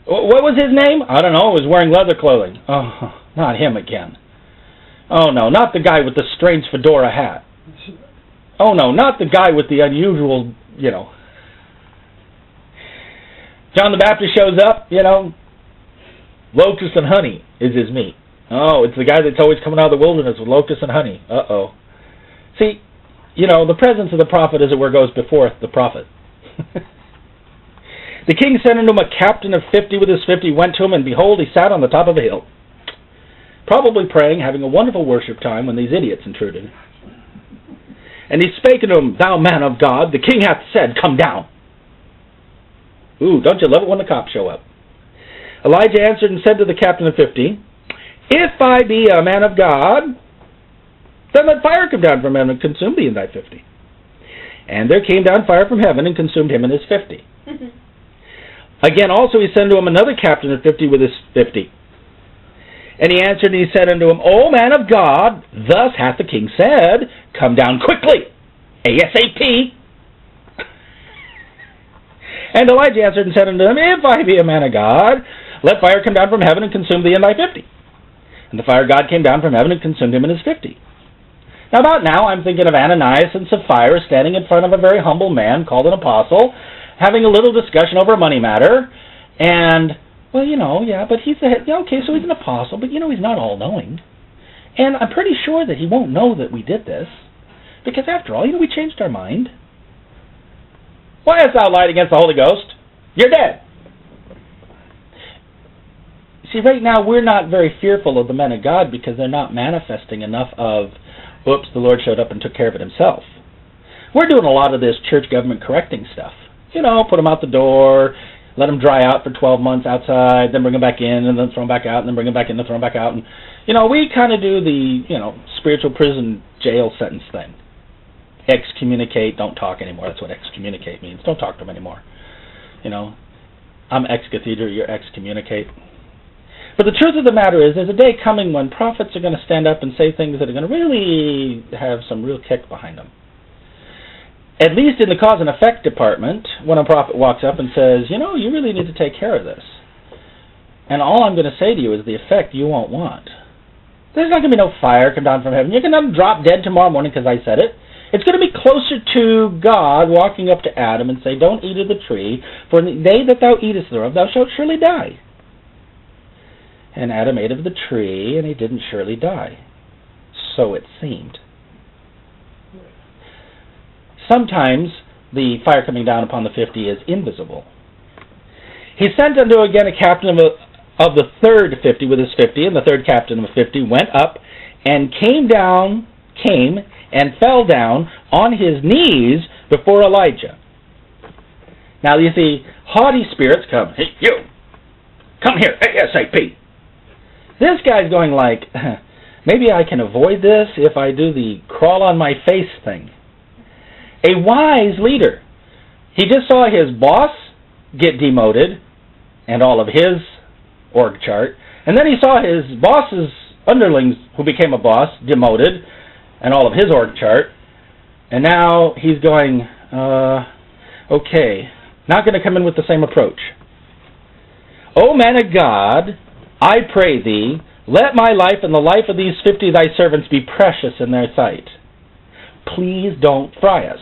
[SPEAKER 1] what was his name? I don't know. He was wearing leather clothing. Oh, not him again. Oh, no. Not the guy with the strange fedora hat. Oh, no. Not the guy with the unusual, you know. John the Baptist shows up, you know. Locusts and honey is his meat. Oh, it's the guy that's always coming out of the wilderness with locusts and honey. Uh-oh. See, you know, the presence of the prophet, as it were, goes before the prophet. the king sent unto him a captain of fifty with his fifty, went to him, and behold, he sat on the top of a hill, probably praying, having a wonderful worship time when these idiots intruded. And he spake unto him, Thou man of God, the king hath said, Come down. Ooh, don't you love it when the cops show up? Elijah answered and said to the captain of fifty, If I be a man of God, then let fire come down from heaven and consume thee in thy fifty. And there came down fire from heaven and consumed him in his fifty. Again also he said unto him another captain of fifty with his fifty. And he answered and he said unto him, O man of God, thus hath the king said, Come down quickly, ASAP. And Elijah answered and said unto him, If I be a man of God, let fire come down from heaven and consume thee and thy fifty. And the fire of God came down from heaven and consumed him and his fifty. Now about now I'm thinking of Ananias and Sapphira standing in front of a very humble man called an apostle, having a little discussion over a money matter, and, well, you know, yeah, but he's the, yeah, okay, so he's an apostle, but you know he's not all-knowing. And I'm pretty sure that he won't know that we did this, because after all, you know, we changed our mind. Why hast thou lied against the Holy Ghost? You're dead. See, right now we're not very fearful of the men of God because they're not manifesting enough of, oops, the Lord showed up and took care of it himself. We're doing a lot of this church government correcting stuff. You know, put them out the door, let them dry out for 12 months outside, then bring them back in, and then throw them back out, and then bring them back in, and throw them back out. And, you know, we kind of do the, you know, spiritual prison jail sentence thing excommunicate, don't talk anymore. That's what excommunicate means. Don't talk to them anymore. You know, I'm ex cathedra, you're excommunicate. But the truth of the matter is, there's a day coming when prophets are going to stand up and say things that are going to really have some real kick behind them. At least in the cause and effect department, when a prophet walks up and says, you know, you really need to take care of this. And all I'm going to say to you is the effect you won't want. There's not going to be no fire come down from heaven. You're going to drop dead tomorrow morning because I said it. It's going to be closer to God walking up to Adam and say, Don't eat of the tree, for in the day that thou eatest thereof, thou shalt surely die. And Adam ate of the tree, and he didn't surely die. So it seemed. Sometimes the fire coming down upon the fifty is invisible. He sent unto again a captain of, a, of the third fifty with his fifty, and the third captain of the fifty went up and came down, came and fell down on his knees before Elijah. Now you see, haughty spirits come, hey, you, come here, ASAP. This guy's going like, maybe I can avoid this if I do the crawl on my face thing. A wise leader. He just saw his boss get demoted and all of his org chart, and then he saw his boss's underlings who became a boss demoted, and all of his org chart. And now he's going, uh, okay, not going to come in with the same approach. O man of God, I pray thee, let my life and the life of these fifty thy servants be precious in their sight. Please don't fry us.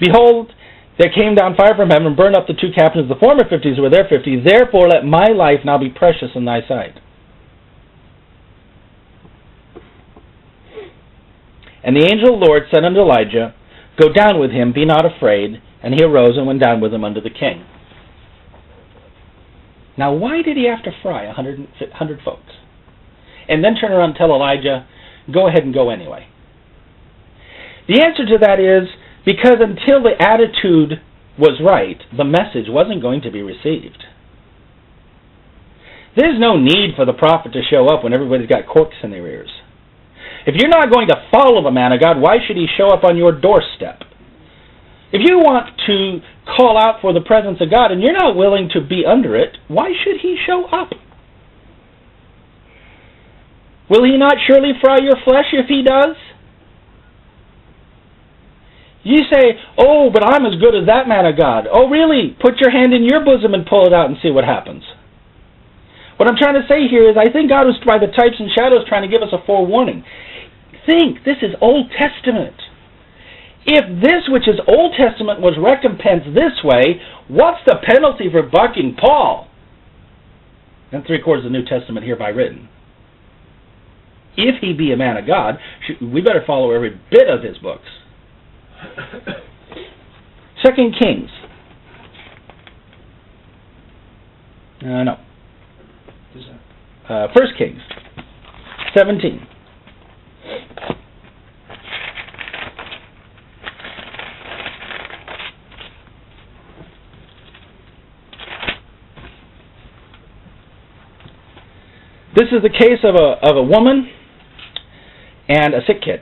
[SPEAKER 1] Behold, there came down fire from heaven and burned up the two captains, the former fifties who were their fifty. Therefore let my life now be precious in thy sight. And the angel of the Lord said unto Elijah, Go down with him, be not afraid. And he arose and went down with him unto the king. Now, why did he have to fry a hundred, hundred folks? And then turn around and tell Elijah, Go ahead and go anyway. The answer to that is because until the attitude was right, the message wasn't going to be received. There's no need for the prophet to show up when everybody's got corks in their ears. If you're not going to follow the man of God, why should he show up on your doorstep? If you want to call out for the presence of God and you're not willing to be under it, why should he show up? Will he not surely fry your flesh if he does? You say, oh, but I'm as good as that man of God. Oh, really? Put your hand in your bosom and pull it out and see what happens. What I'm trying to say here is I think God was, by the types and shadows, trying to give us a forewarning think this is Old Testament. If this which is Old Testament was recompensed this way, what's the penalty for bucking Paul? And three quarters of the New Testament hereby written. If he be a man of God, we better follow every bit of his books. Second Kings. Uh, no. Uh, First Kings. 17. This is the case of a, of a woman and a sick kid.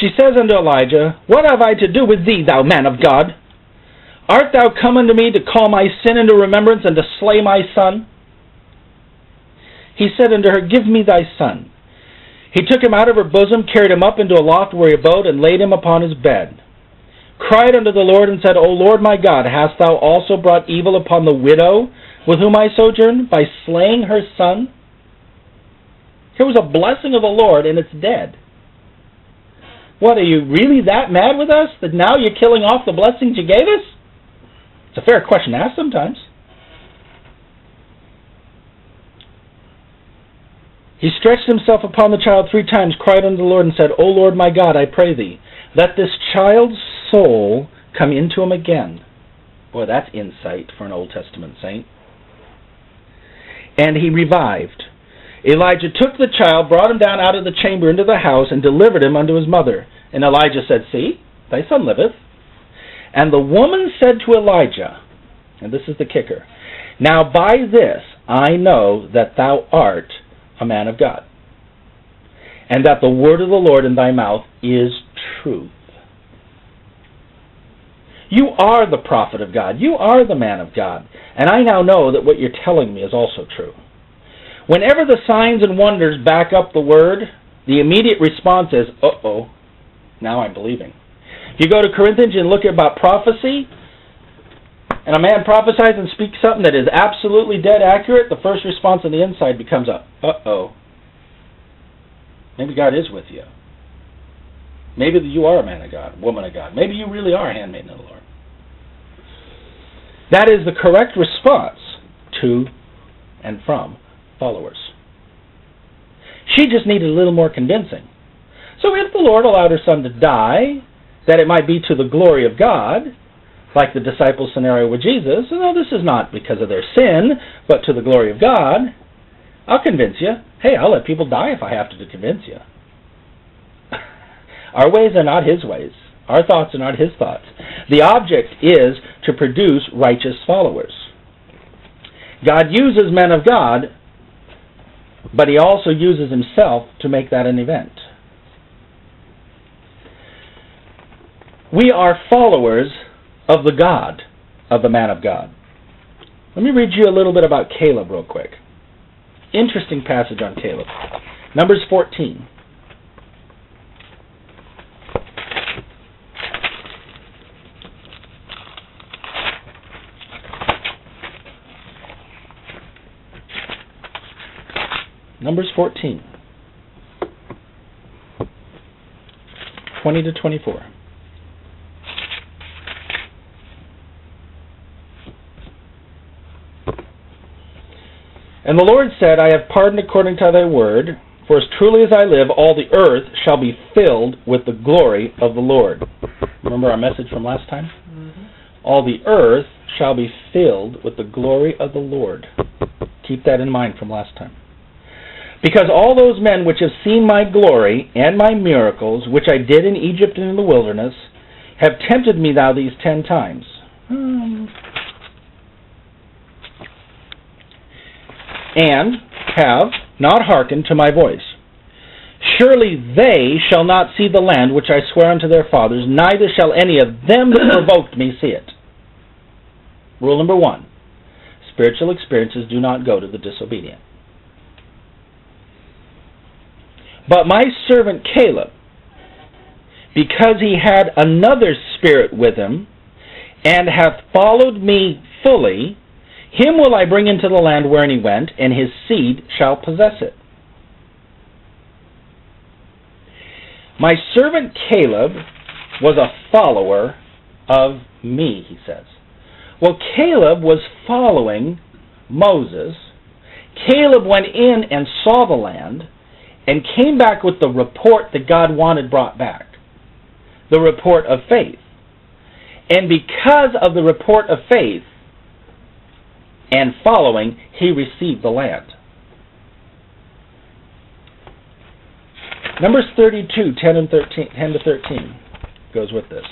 [SPEAKER 1] She says unto Elijah, What have I to do with thee, thou man of God? Art thou come unto me to call my sin into remembrance and to slay my son? He said unto her, Give me thy son. He took him out of her bosom, carried him up into a loft where he abode, and laid him upon his bed. Cried unto the Lord, and said, O Lord my God, hast thou also brought evil upon the widow with whom I sojourn, by slaying her son? Here was a blessing of the Lord, and it's dead. What, are you really that mad with us that now you're killing off the blessings you gave us? It's a fair question to ask sometimes. He stretched himself upon the child three times, cried unto the Lord, and said, O Lord my God, I pray thee, let this child's soul come into him again. Boy, that's insight for an Old Testament saint. And he revived. Elijah took the child, brought him down out of the chamber into the house, and delivered him unto his mother. And Elijah said, See, thy son liveth. And the woman said to Elijah, and this is the kicker, Now by this I know that thou art a man of God, and that the word of the Lord in thy mouth is truth. You are the prophet of God. You are the man of God. And I now know that what you're telling me is also true. Whenever the signs and wonders back up the word, the immediate response is, uh oh, now I'm believing. If you go to Corinthians and look about prophecy, and a man prophesies and speaks something that is absolutely dead accurate, the first response on the inside becomes uh oh. Maybe God is with you. Maybe you are a man of God, woman of God. Maybe you really are a handmaiden of the Lord. That is the correct response to and from followers. She just needed a little more convincing. So if the Lord allowed her son to die, that it might be to the glory of God, like the disciple scenario with Jesus, no, oh, this is not because of their sin, but to the glory of God, I'll convince you. Hey, I'll let people die if I have to to convince you. Our ways are not his ways. Our thoughts are not his thoughts. The object is to produce righteous followers. God uses men of God, but he also uses himself to make that an event. We are followers of the God of the man of God. Let me read you a little bit about Caleb real quick. Interesting passage on Caleb. Numbers 14. Numbers 14. 20 to 24. And the Lord said, I have pardoned according to thy word, for as truly as I live, all the earth shall be filled with the glory of the Lord. Remember our message from last time? Mm-hmm. All the earth shall be filled with the glory of the Lord. Keep that in mind from last time. Because all those men which have seen my glory and my miracles, which I did in Egypt and in the wilderness, have tempted me thou these ten times. Um, and have not hearkened to my voice. Surely they shall not see the land which I swear unto their fathers, neither shall any of them that provoked me see it. Rule number one spiritual experiences do not go to the disobedient. But my servant Caleb, because he had another spirit with him, and hath followed me fully, him will I bring into the land wherein he went, and his seed shall possess it. My servant Caleb was a follower of me, he says. Well, Caleb was following Moses. Caleb went in and saw the land and came back with the report that God wanted brought back the report of faith. And because of the report of faith, and following, he received the land. Numbers 32, 10, and 13, 10 to 13 goes with this.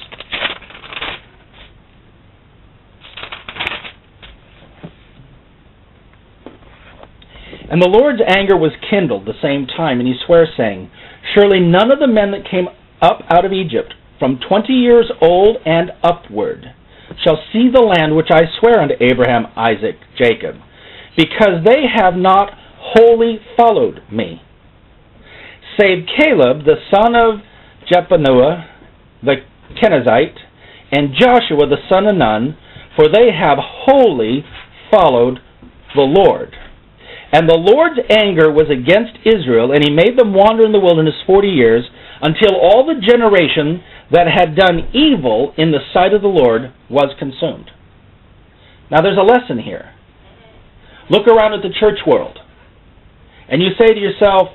[SPEAKER 1] And the Lord's anger was kindled the same time, and he sware, saying, Surely none of the men that came up out of Egypt, from twenty years old and upward, shall see the land which I swear unto Abraham, Isaac, Jacob, because they have not wholly followed me. Save Caleb, the son of Jephunneh, the Kenizzite, and Joshua, the son of Nun, for they have wholly followed the Lord. And the Lord's anger was against Israel, and he made them wander in the wilderness forty years, until all the generation that had done evil in the sight of the Lord was consumed. Now there's a lesson here. Look around at the church world, and you say to yourself,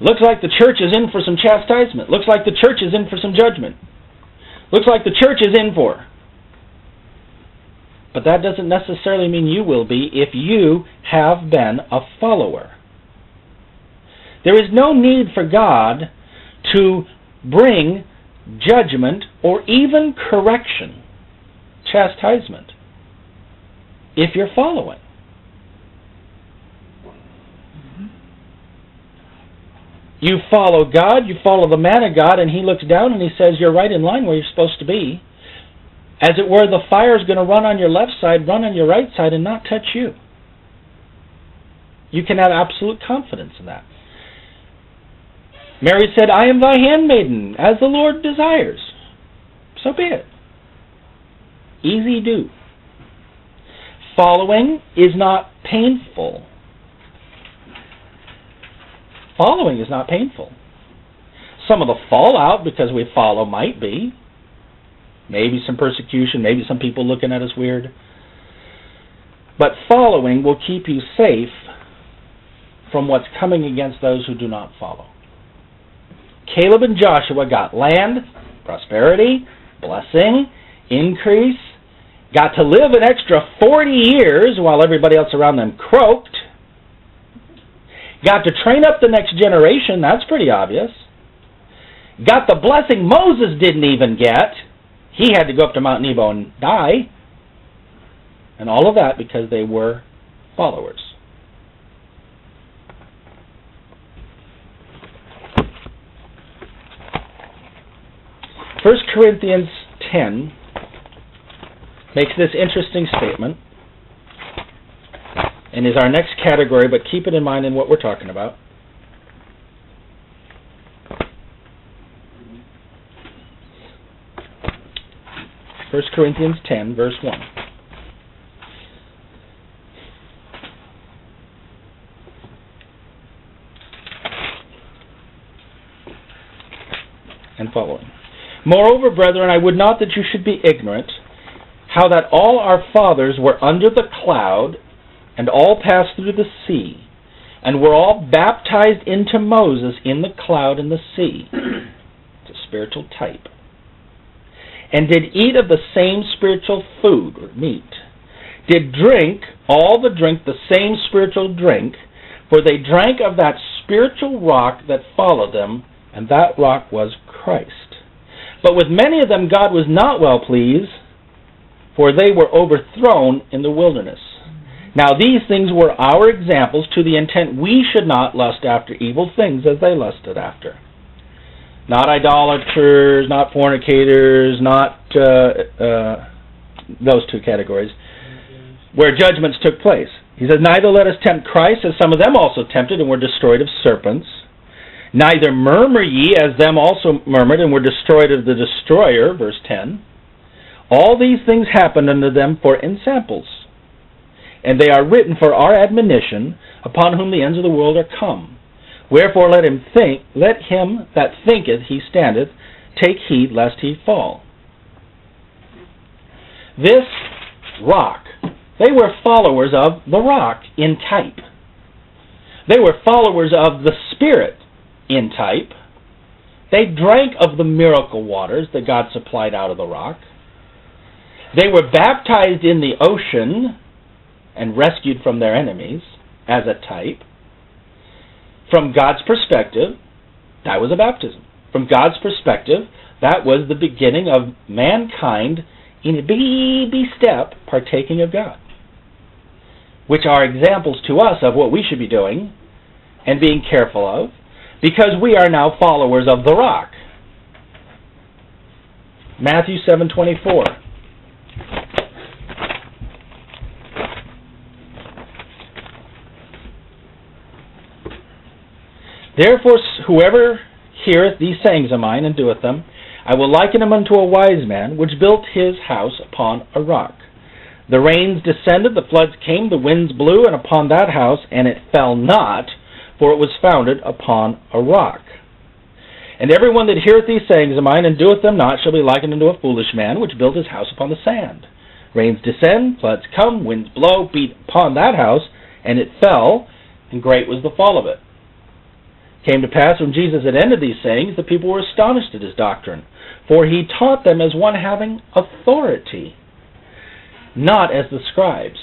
[SPEAKER 1] looks like the church is in for some chastisement. Looks like the church is in for some judgment. Looks like the church is in for. But that doesn't necessarily mean you will be if you have been a follower. There is no need for God to bring judgment or even correction, chastisement, if you're following. You follow God, you follow the man of God, and he looks down and he says, You're right in line where you're supposed to be. As it were, the fire is going to run on your left side, run on your right side, and not touch you. You can have absolute confidence in that. Mary said, I am thy handmaiden, as the Lord desires. So be it. Easy do. Following is not painful. Following is not painful. Some of the fallout because we follow might be, Maybe some persecution, maybe some people looking at us weird. But following will keep you safe from what's coming against those who do not follow. Caleb and Joshua got land, prosperity, blessing, increase, got to live an extra 40 years while everybody else around them croaked, got to train up the next generation, that's pretty obvious, got the blessing Moses didn't even get, he had to go up to Mount Nebo and die. And all of that because they were followers. First Corinthians 10 makes this interesting statement and is our next category, but keep it in mind in what we're talking about. 1 Corinthians 10, verse 1. And following. Moreover, brethren, I would not that you should be ignorant how that all our fathers were under the cloud, and all passed through the sea, and were all baptized into Moses in the cloud and the sea. it's a spiritual type and did eat of the same spiritual food or meat, did drink all the drink the same spiritual drink, for they drank of that spiritual rock that followed them, and that rock was Christ. But with many of them God was not well pleased, for they were overthrown in the wilderness. Now these things were our examples to the intent we should not lust after evil things as they lusted after not idolaters, not fornicators, not uh, uh, those two categories, where judgments took place. He says, Neither let us tempt Christ, as some of them also tempted and were destroyed of serpents. Neither murmur ye, as them also murmured and were destroyed of the destroyer. Verse 10. All these things happened unto them for ensamples, and they are written for our admonition, upon whom the ends of the world are come. Wherefore let him think, let him that thinketh he standeth take heed lest he fall. This rock, they were followers of the rock in type. They were followers of the Spirit in type. They drank of the miracle waters that God supplied out of the rock. They were baptized in the ocean and rescued from their enemies as a type. From God's perspective, that was a baptism. From God's perspective, that was the beginning of mankind in a baby step partaking of God, which are examples to us of what we should be doing and being careful of, because we are now followers of the rock. Matthew 7:24 Therefore, whoever heareth these sayings of mine and doeth them, I will liken him unto a wise man which built his house upon a rock. The rains descended, the floods came, the winds blew, and upon that house, and it fell not, for it was founded upon a rock. And every one that heareth these sayings of mine and doeth them not shall be likened unto a foolish man which built his house upon the sand. Rains descend, floods come, winds blow, beat upon that house, and it fell, and great was the fall of it. Came to pass when Jesus had ended these sayings, the people were astonished at his doctrine, for he taught them as one having authority, not as the scribes.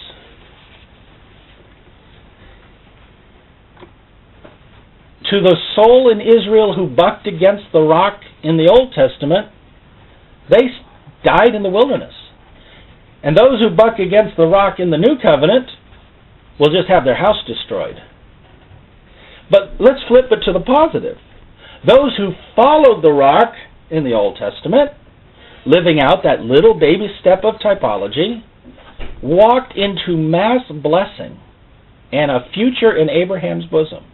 [SPEAKER 1] To the soul in Israel who bucked against the rock in the Old Testament, they died in the wilderness. And those who buck against the rock in the New Covenant will just have their house destroyed. But let's flip it to the positive. Those who followed the rock in the Old Testament, living out that little baby step of typology, walked into mass blessing and a future in Abraham's bosom.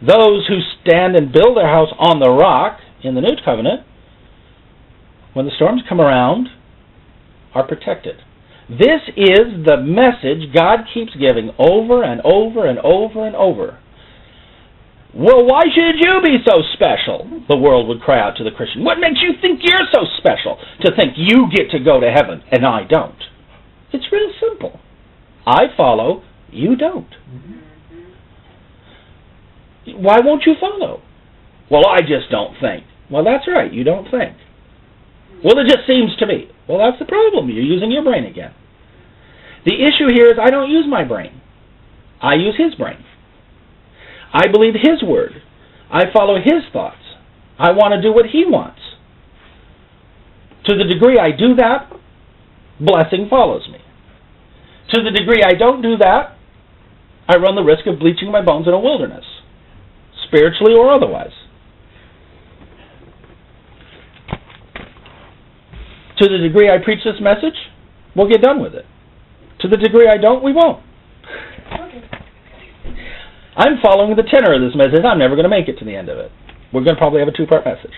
[SPEAKER 1] Those who stand and build their house on the rock in the New Covenant, when the storms come around, are protected. This is the message God keeps giving over and over and over and over. Well, why should you be so special? The world would cry out to the Christian. What makes you think you're so special to think you get to go to heaven and I don't? It's real simple. I follow, you don't. Why won't you follow? Well, I just don't think. Well, that's right, you don't think. Well, it just seems to me. Well, that's the problem. You're using your brain again. The issue here is I don't use my brain. I use his brain. I believe his word. I follow his thoughts. I want to do what he wants. To the degree I do that, blessing follows me. To the degree I don't do that, I run the risk of bleaching my bones in a wilderness, spiritually or otherwise. To the degree I preach this message, we'll get done with it. To the degree I don't, we won't. I'm following the tenor of this message. I'm never going to make it to the end of it. We're going to probably have a two-part message.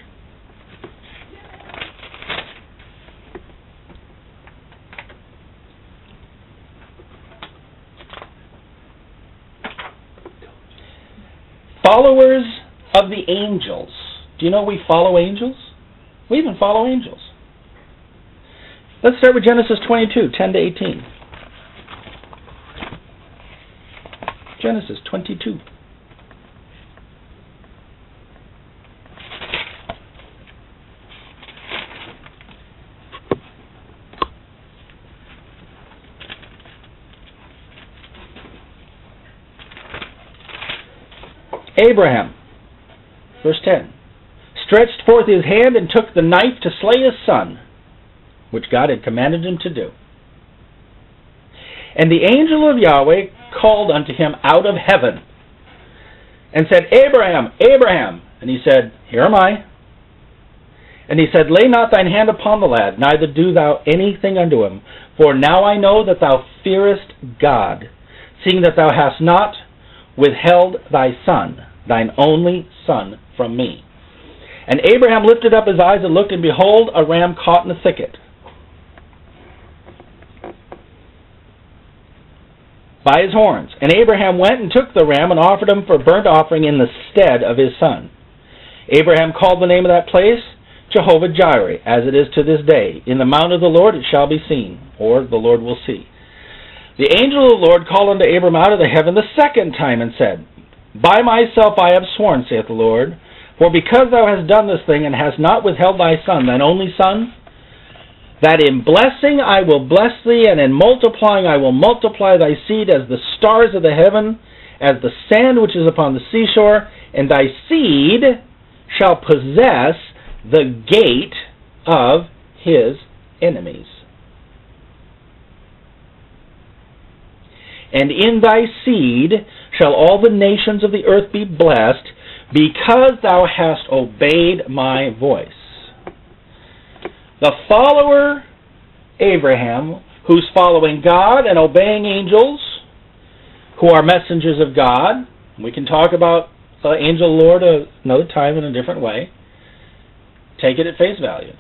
[SPEAKER 1] Followers of the angels. Do you know we follow angels? We even follow angels. Let's start with Genesis 22, 10 to 18. Genesis 22. Abraham, verse 10, stretched forth his hand and took the knife to slay his son, which God had commanded him to do. And the angel of Yahweh called unto him out of heaven and said, Abraham, Abraham. And he said, Here am I. And he said, Lay not thine hand upon the lad, neither do thou anything unto him. For now I know that thou fearest God, seeing that thou hast not withheld thy son, thine only son, from me. And Abraham lifted up his eyes and looked, and behold, a ram caught in a thicket. By his horns. And Abraham went and took the ram and offered him for burnt offering in the stead of his son. Abraham called the name of that place Jehovah Jireh, as it is to this day. In the mount of the Lord it shall be seen, or the Lord will see. The angel of the Lord called unto Abram out of the heaven the second time and said, By myself I have sworn, saith the Lord, for because thou hast done this thing and hast not withheld thy son, thine only son, that in blessing I will bless thee, and in multiplying I will multiply thy seed as the stars of the heaven, as the sand which is upon the seashore, and thy seed shall possess the gate of his enemies. And in thy seed shall all the nations of the earth be blessed, because thou hast obeyed my voice. The follower, Abraham, who's following God and obeying angels, who are messengers of God. We can talk about the angel Lord another time in a different way. Take it at face value.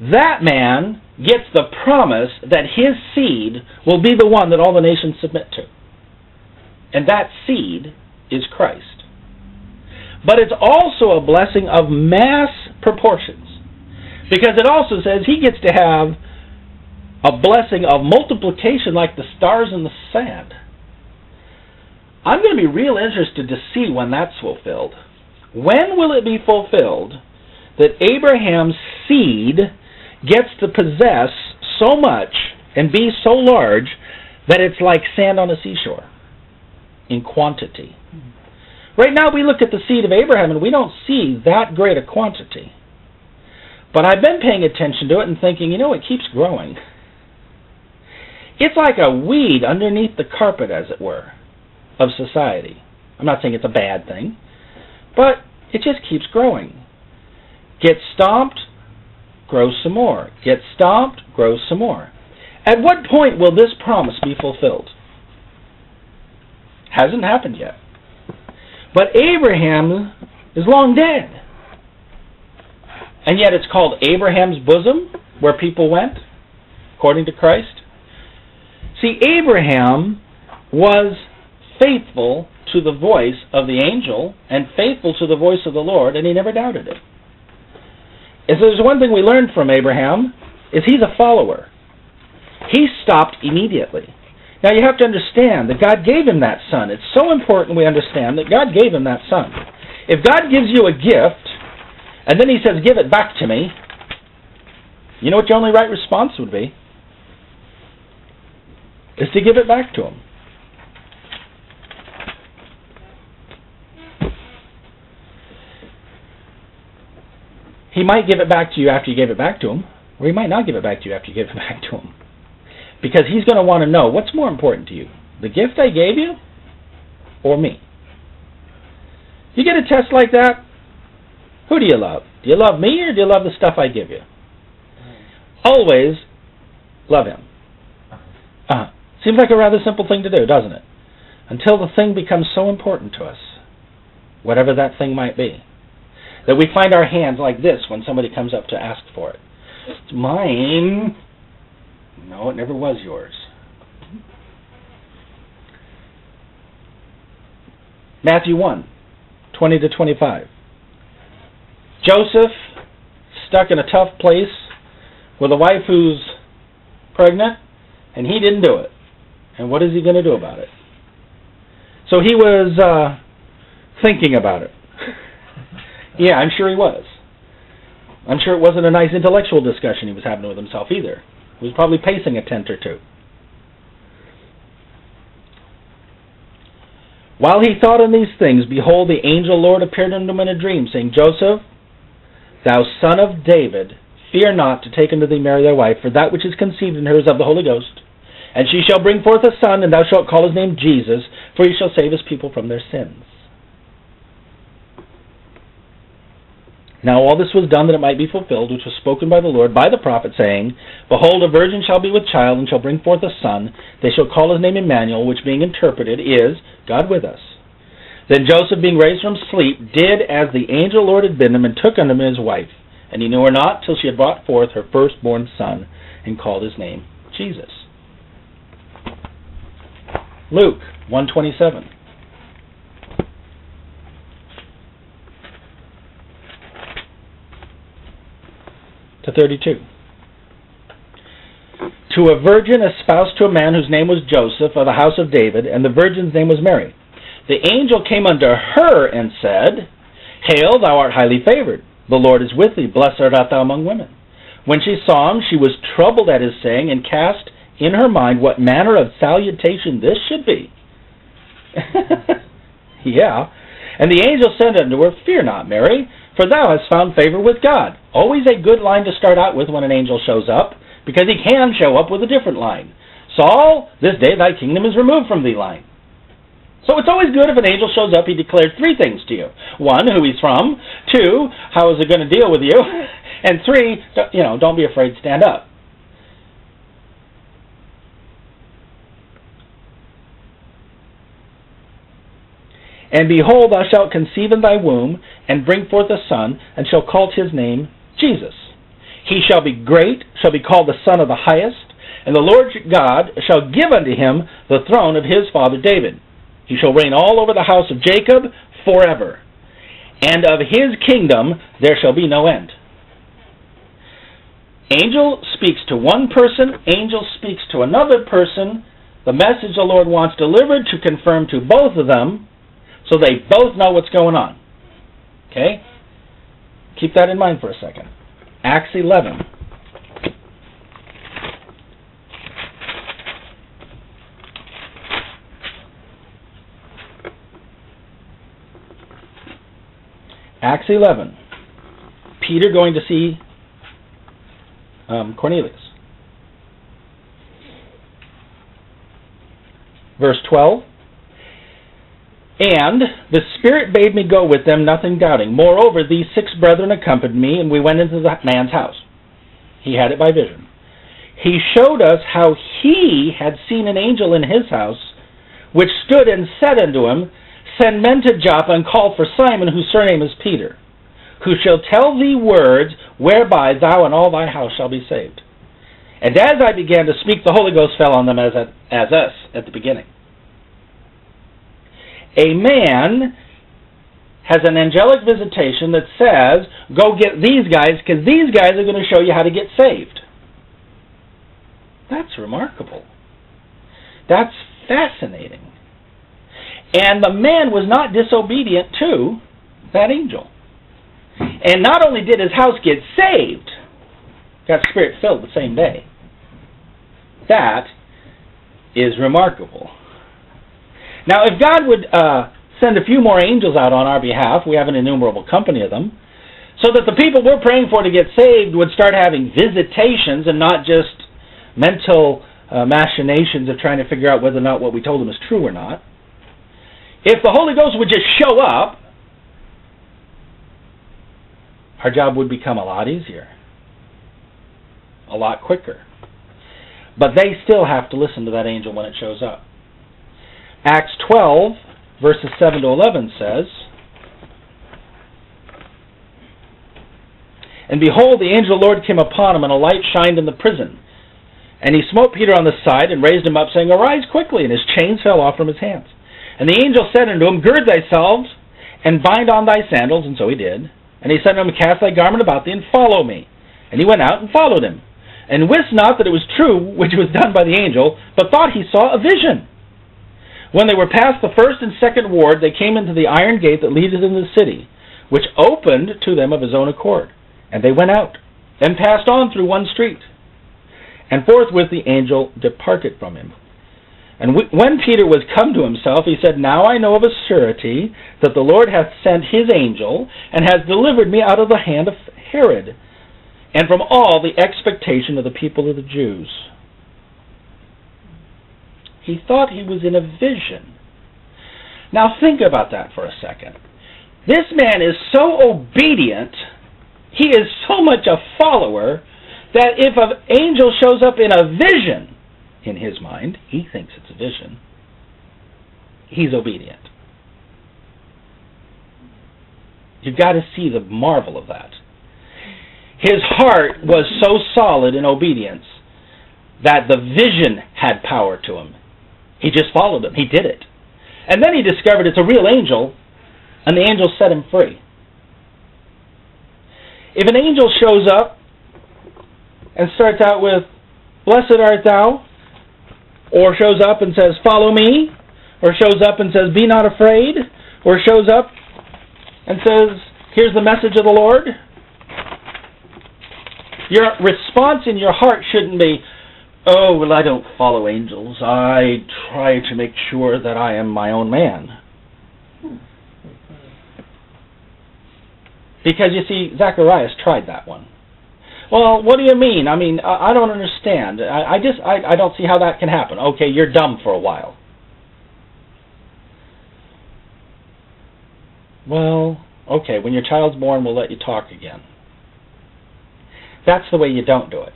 [SPEAKER 1] That man gets the promise that his seed will be the one that all the nations submit to. And that seed is Christ. But it's also a blessing of mass proportions. Because it also says he gets to have a blessing of multiplication like the stars in the sand. I'm going to be real interested to see when that's fulfilled. When will it be fulfilled that Abraham's seed gets to possess so much and be so large that it's like sand on a seashore in quantity? Hmm. Right now, we look at the seed of Abraham and we don't see that great a quantity. But I've been paying attention to it and thinking, you know, it keeps growing. It's like a weed underneath the carpet, as it were of society. I'm not saying it's a bad thing, but it just keeps growing. Gets stomped, grows some more. Gets stomped, grows some more. At what point will this promise be fulfilled? Hasn't happened yet. But Abraham is long dead. And yet it's called Abraham's bosom, where people went, according to Christ. See, Abraham was faithful to the voice of the angel and faithful to the voice of the Lord, and he never doubted it. If there's one thing we learned from Abraham, is he's a follower. He stopped immediately. Now you have to understand that God gave him that son. It's so important we understand that God gave him that son. If God gives you a gift, and then he says, give it back to me, you know what your only right response would be? Is to give it back to him. He might give it back to you after you gave it back to him, or he might not give it back to you after you give it back to him. Because he's going to want to know what's more important to you, the gift I gave you or me? You get a test like that, who do you love? Do you love me or do you love the stuff I give you? Always love him. Uh, seems like a rather simple thing to do, doesn't it? Until the thing becomes so important to us, whatever that thing might be. That we find our hands like this when somebody comes up to ask for it. It's mine. No, it never was yours. Matthew 1, 20 to 25. Joseph, stuck in a tough place with a wife who's pregnant, and he didn't do it. And what is he going to do about it? So he was uh, thinking about it. Yeah, I'm sure he was. I'm sure it wasn't a nice intellectual discussion he was having with himself either. He was probably pacing a tent or two. While he thought on these things, behold, the angel Lord appeared unto him in a dream, saying, Joseph, thou son of David, fear not to take unto thee Mary thy wife, for that which is conceived in her is of the Holy Ghost. And she shall bring forth a son, and thou shalt call his name Jesus, for he shall save his people from their sins. Now all this was done that it might be fulfilled, which was spoken by the Lord by the prophet, saying, Behold, a virgin shall be with child, and shall bring forth a son. They shall call his name Emmanuel, which being interpreted is, God with us. Then Joseph, being raised from sleep, did as the angel Lord had bidden him, and took unto him his wife. And he knew her not till she had brought forth her firstborn son, and called his name Jesus. Luke 127. to 32. To a virgin espoused to a man whose name was Joseph of the house of David, and the virgin's name was Mary. The angel came unto her and said, Hail, thou art highly favored. The Lord is with thee. Blessed art thou among women. When she saw him, she was troubled at his saying, and cast in her mind what manner of salutation this should be. yeah. And the angel said unto her, Fear not, Mary, for thou hast found favor with God. Always a good line to start out with when an angel shows up, because he can show up with a different line. Saul, this day thy kingdom is removed from thee line. So it's always good if an angel shows up, he declares three things to you. One, who he's from. Two, how is it going to deal with you? And three, you know, don't be afraid, stand up. And behold, thou shalt conceive in thy womb, and bring forth a son, and shall call his name Jesus. He shall be great, shall be called the Son of the Highest, and the Lord God shall give unto him the throne of his father David. He shall reign all over the house of Jacob forever, and of his kingdom there shall be no end. Angel speaks to one person, angel speaks to another person. The message the Lord wants delivered to confirm to both of them so they both know what's going on. Okay? Keep that in mind for a second. Acts 11. Acts 11. Peter going to see um, Cornelius. Verse 12. And the Spirit bade me go with them, nothing doubting. Moreover, these six brethren accompanied me, and we went into the man's house. He had it by vision. He showed us how he had seen an angel in his house, which stood and said unto him, Send men to Joppa and call for Simon, whose surname is Peter, who shall tell thee words whereby thou and all thy house shall be saved. And as I began to speak, the Holy Ghost fell on them as, at, as us at the beginning. A man has an angelic visitation that says, go get these guys because these guys are going to show you how to get saved. That's remarkable. That's fascinating. And the man was not disobedient to that angel. And not only did his house get saved, got spirit filled the same day. That is remarkable. Now, if God would uh, send a few more angels out on our behalf, we have an innumerable company of them, so that the people we're praying for to get saved would start having visitations and not just mental uh, machinations of trying to figure out whether or not what we told them is true or not. If the Holy Ghost would just show up, our job would become a lot easier, a lot quicker. But they still have to listen to that angel when it shows up. Acts 12, verses 7 to 11 says, And behold, the angel of the Lord came upon him, and a light shined in the prison. And he smote Peter on the side, and raised him up, saying, Arise quickly! And his chains fell off from his hands. And the angel said unto him, Gird thyself, and bind on thy sandals. And so he did. And he said unto him, Cast thy garment about thee, and follow me. And he went out and followed him, and wist not that it was true which was done by the angel, but thought he saw a vision. When they were past the first and second ward, they came into the iron gate that leadeth into the city, which opened to them of his own accord. And they went out, and passed on through one street. And forthwith the angel departed from him. And when Peter was come to himself, he said, Now I know of a surety that the Lord hath sent his angel, and has delivered me out of the hand of Herod, and from all the expectation of the people of the Jews. He thought he was in a vision. Now think about that for a second. This man is so obedient, he is so much a follower, that if an angel shows up in a vision, in his mind, he thinks it's a vision, he's obedient. You've got to see the marvel of that. His heart was so solid in obedience that the vision had power to him. He just followed him. He did it. And then he discovered it's a real angel, and the angel set him free. If an angel shows up and starts out with, Blessed art thou, or shows up and says, Follow me, or shows up and says, Be not afraid, or shows up and says, Here's the message of the Lord, your response in your heart shouldn't be, Oh, well, I don't follow angels. I try to make sure that I am my own man. Because you see, Zacharias tried that one. Well, what do you mean? I mean, I, I don't understand. I, I just, I, I don't see how that can happen. Okay, you're dumb for a while. Well, okay, when your child's born, we'll let you talk again. That's the way you don't do it.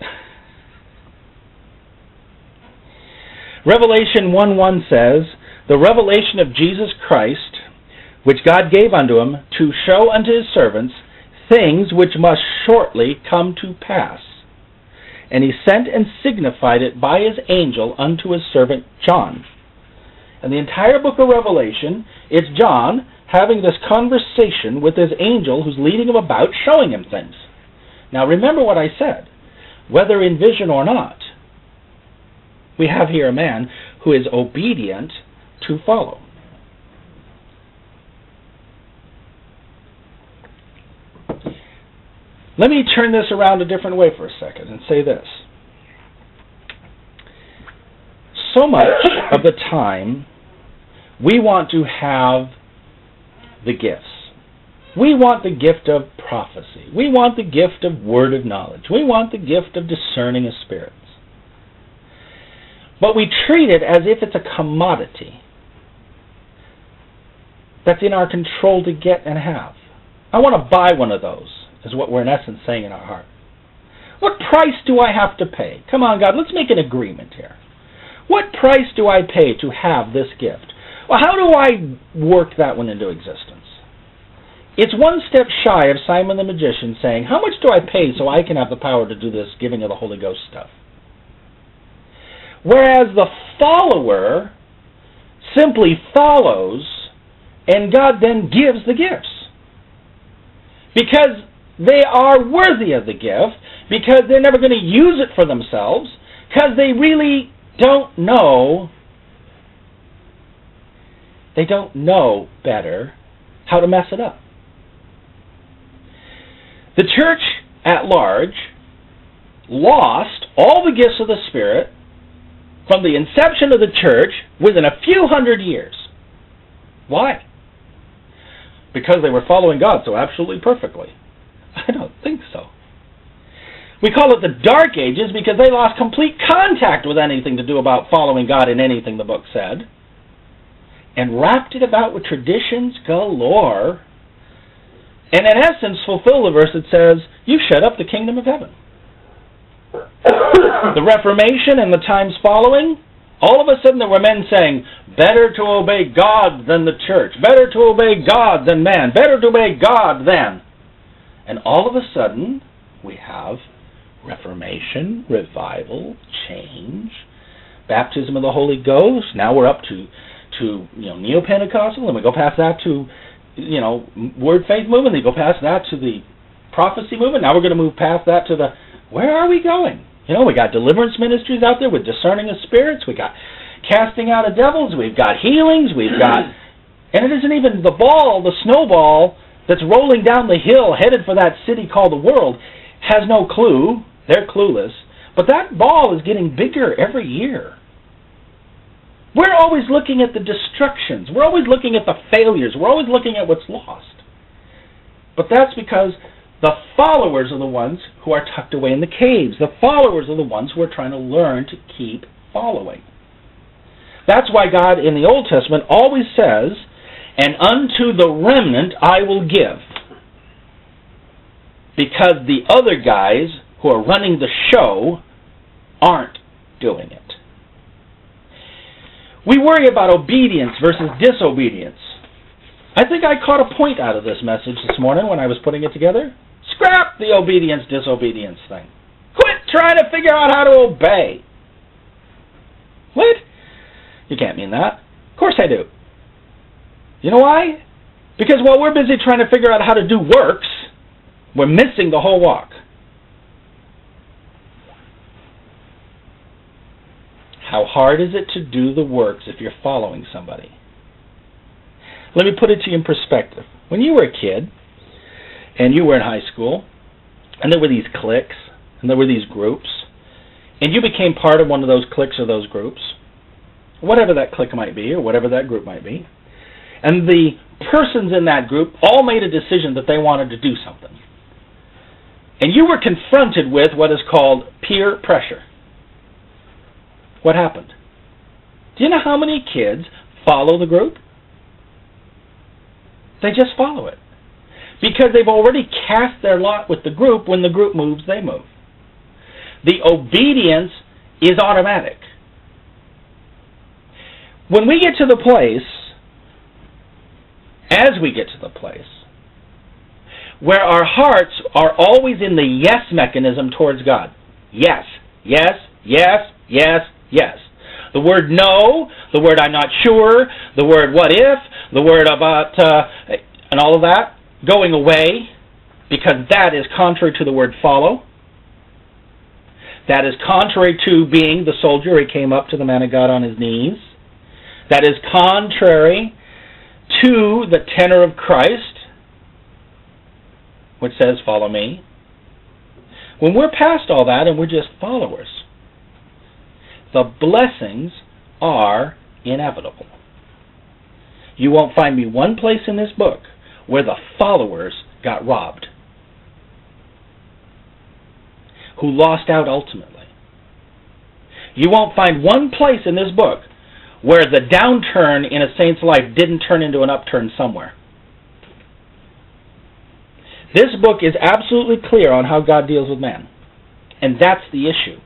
[SPEAKER 1] Revelation 1 1 says, The revelation of Jesus Christ, which God gave unto him to show unto his servants things which must shortly come to pass. And he sent and signified it by his angel unto his servant John. And the entire book of Revelation, it's John having this conversation with his angel who's leading him about, showing him things. Now remember what I said. Whether in vision or not, we have here a man who is obedient to follow. Let me turn this around a different way for a second and say this. So much of the time, we want to have the gifts. We want the gift of prophecy. We want the gift of word of knowledge. We want the gift of discerning of spirits. But we treat it as if it's a commodity that's in our control to get and have. I want to buy one of those, is what we're in essence saying in our heart. What price do I have to pay? Come on, God, let's make an agreement here. What price do I pay to have this gift? Well, how do I work that one into existence? It's one step shy of Simon the magician saying, How much do I pay so I can have the power to do this giving of the Holy Ghost stuff? Whereas the follower simply follows, and God then gives the gifts. Because they are worthy of the gift, because they're never going to use it for themselves, because they really don't know they don't know better how to mess it up. The church at large lost all the gifts of the Spirit from the inception of the church within a few hundred years. Why? Because they were following God so absolutely perfectly. I don't think so. We call it the Dark Ages because they lost complete contact with anything to do about following God in anything the book said and wrapped it about with traditions galore, and in essence fulfill the verse that says, You shut up the kingdom of heaven. the Reformation and the times following, all of a sudden there were men saying, Better to obey God than the church, better to obey God than man, better to obey God than. And all of a sudden, we have Reformation, revival, change, baptism of the Holy Ghost. Now we're up to to you know neo Pentecostal, and we go past that to you know Word Faith movement. They go past that to the prophecy movement. Now we're going to move past that to the where are we going? You know, we got deliverance ministries out there with discerning of spirits. We got casting out of devils. We've got healings. We've got, and it isn't even the ball, the snowball that's rolling down the hill headed for that city called the world has no clue. They're clueless. But that ball is getting bigger every year. We're always looking at the destructions. We're always looking at the failures. We're always looking at what's lost. But that's because the followers are the ones who are tucked away in the caves. The followers are the ones who are trying to learn to keep following. That's why God in the Old Testament always says, And unto the remnant I will give. Because the other guys who are running the show aren't doing it. We worry about obedience versus disobedience. I think I caught a point out of this message this morning when I was putting it together. Scrap the obedience disobedience thing. Quit trying to figure out how to obey. What? You can't mean that. Of course I do. You know why? Because while we're busy trying to figure out how to do works, we're missing the whole walk. How hard is it to do the works if you're following somebody? Let me put it to you in perspective. When you were a kid, and you were in high school, and there were these cliques, and there were these groups, and you became part of one of those cliques or those groups, whatever that clique might be, or whatever that group might be, and the persons in that group all made a decision that they wanted to do something. And you were confronted with what is called peer pressure. What happened? Do you know how many kids follow the group? They just follow it. Because they've already cast their lot with the group. When the group moves, they move. The obedience is automatic. When we get to the place, as we get to the place where our hearts are always in the yes mechanism towards God. Yes, yes, yes, yes, yes. The word no, the word I'm not sure, the word what if, the word about, uh, and all of that going away because that is contrary to the word follow. That is contrary to being the soldier. He came up to the man of God on his knees. That is contrary to the tenor of Christ, which says, Follow me. When we're past all that and we're just followers, the blessings are inevitable. You won't find me one place in this book where the followers got robbed, who lost out ultimately. You won't find one place in this book where the downturn in a saint's life didn't turn into an upturn somewhere. This book is absolutely clear on how God deals with man. And that's the issue.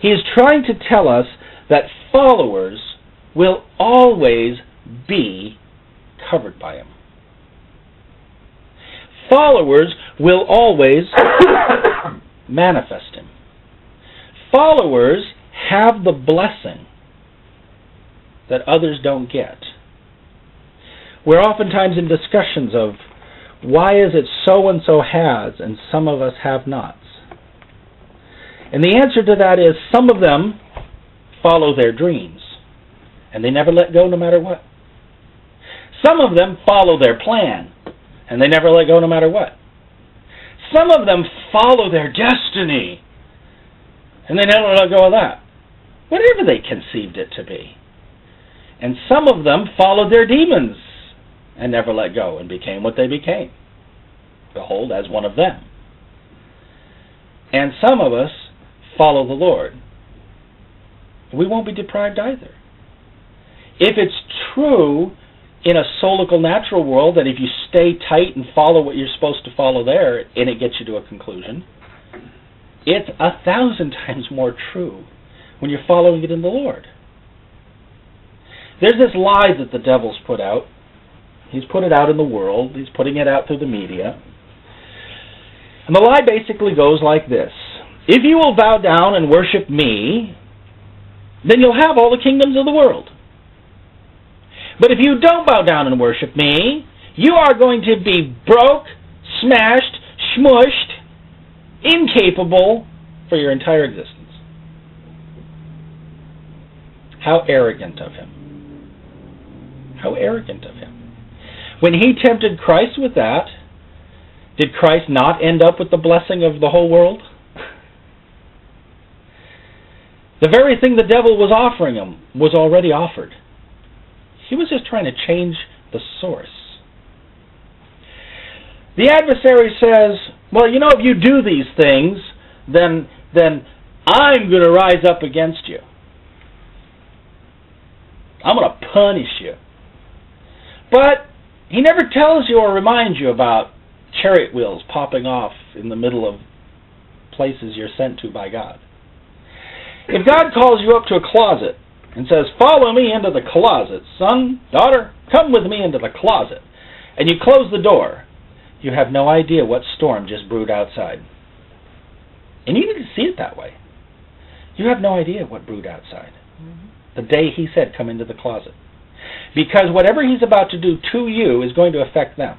[SPEAKER 1] He is trying to tell us that followers will always be covered by him. Followers will always manifest him. Followers have the blessing that others don't get. We're oftentimes in discussions of why is it so and so has and some of us have nots? And the answer to that is some of them follow their dreams and they never let go no matter what. Some of them follow their plan and they never let go no matter what. Some of them follow their destiny and they never let go of that, whatever they conceived it to be. And some of them followed their demons and never let go and became what they became. Behold, as one of them. And some of us follow the Lord. We won't be deprived either. If it's true in a solical natural world that if you stay tight and follow what you're supposed to follow there and it gets you to a conclusion, it's a thousand times more true when you're following it in the Lord. There's this lie that the devil's put out. He's put it out in the world. He's putting it out through the media. And the lie basically goes like this. If you will bow down and worship me, then you'll have all the kingdoms of the world. But if you don't bow down and worship me, you are going to be broke, smashed, smushed, incapable for your entire existence. How arrogant of him. How arrogant of him. When he tempted Christ with that, did Christ not end up with the blessing of the whole world? The very thing the devil was offering him was already offered. He was just trying to change the source. The adversary says, well, you know, if you do these things, then, then I'm going to rise up against you. I'm going to punish you. But he never tells you or reminds you about chariot wheels popping off in the middle of places you're sent to by God. If God calls you up to a closet and says, Follow me into the closet, son, daughter, come with me into the closet, and you close the door, you have no idea what storm just brewed outside. And you didn't see it that way. You have no idea what brewed outside. Mm-hmm. The day he said, Come into the closet. Because whatever he's about to do to you is going to affect them.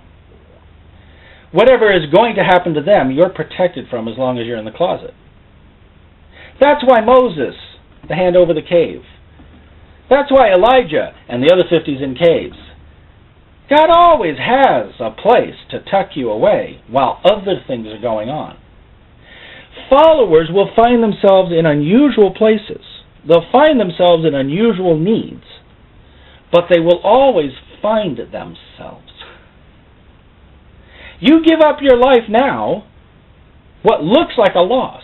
[SPEAKER 1] Whatever is going to happen to them, you're protected from as long as you're in the closet. That's why Moses, the hand over the cave. That's why Elijah and the other 50s in caves. God always has a place to tuck you away while other things are going on. Followers will find themselves in unusual places. They'll find themselves in unusual needs. But they will always find themselves. You give up your life now, what looks like a loss.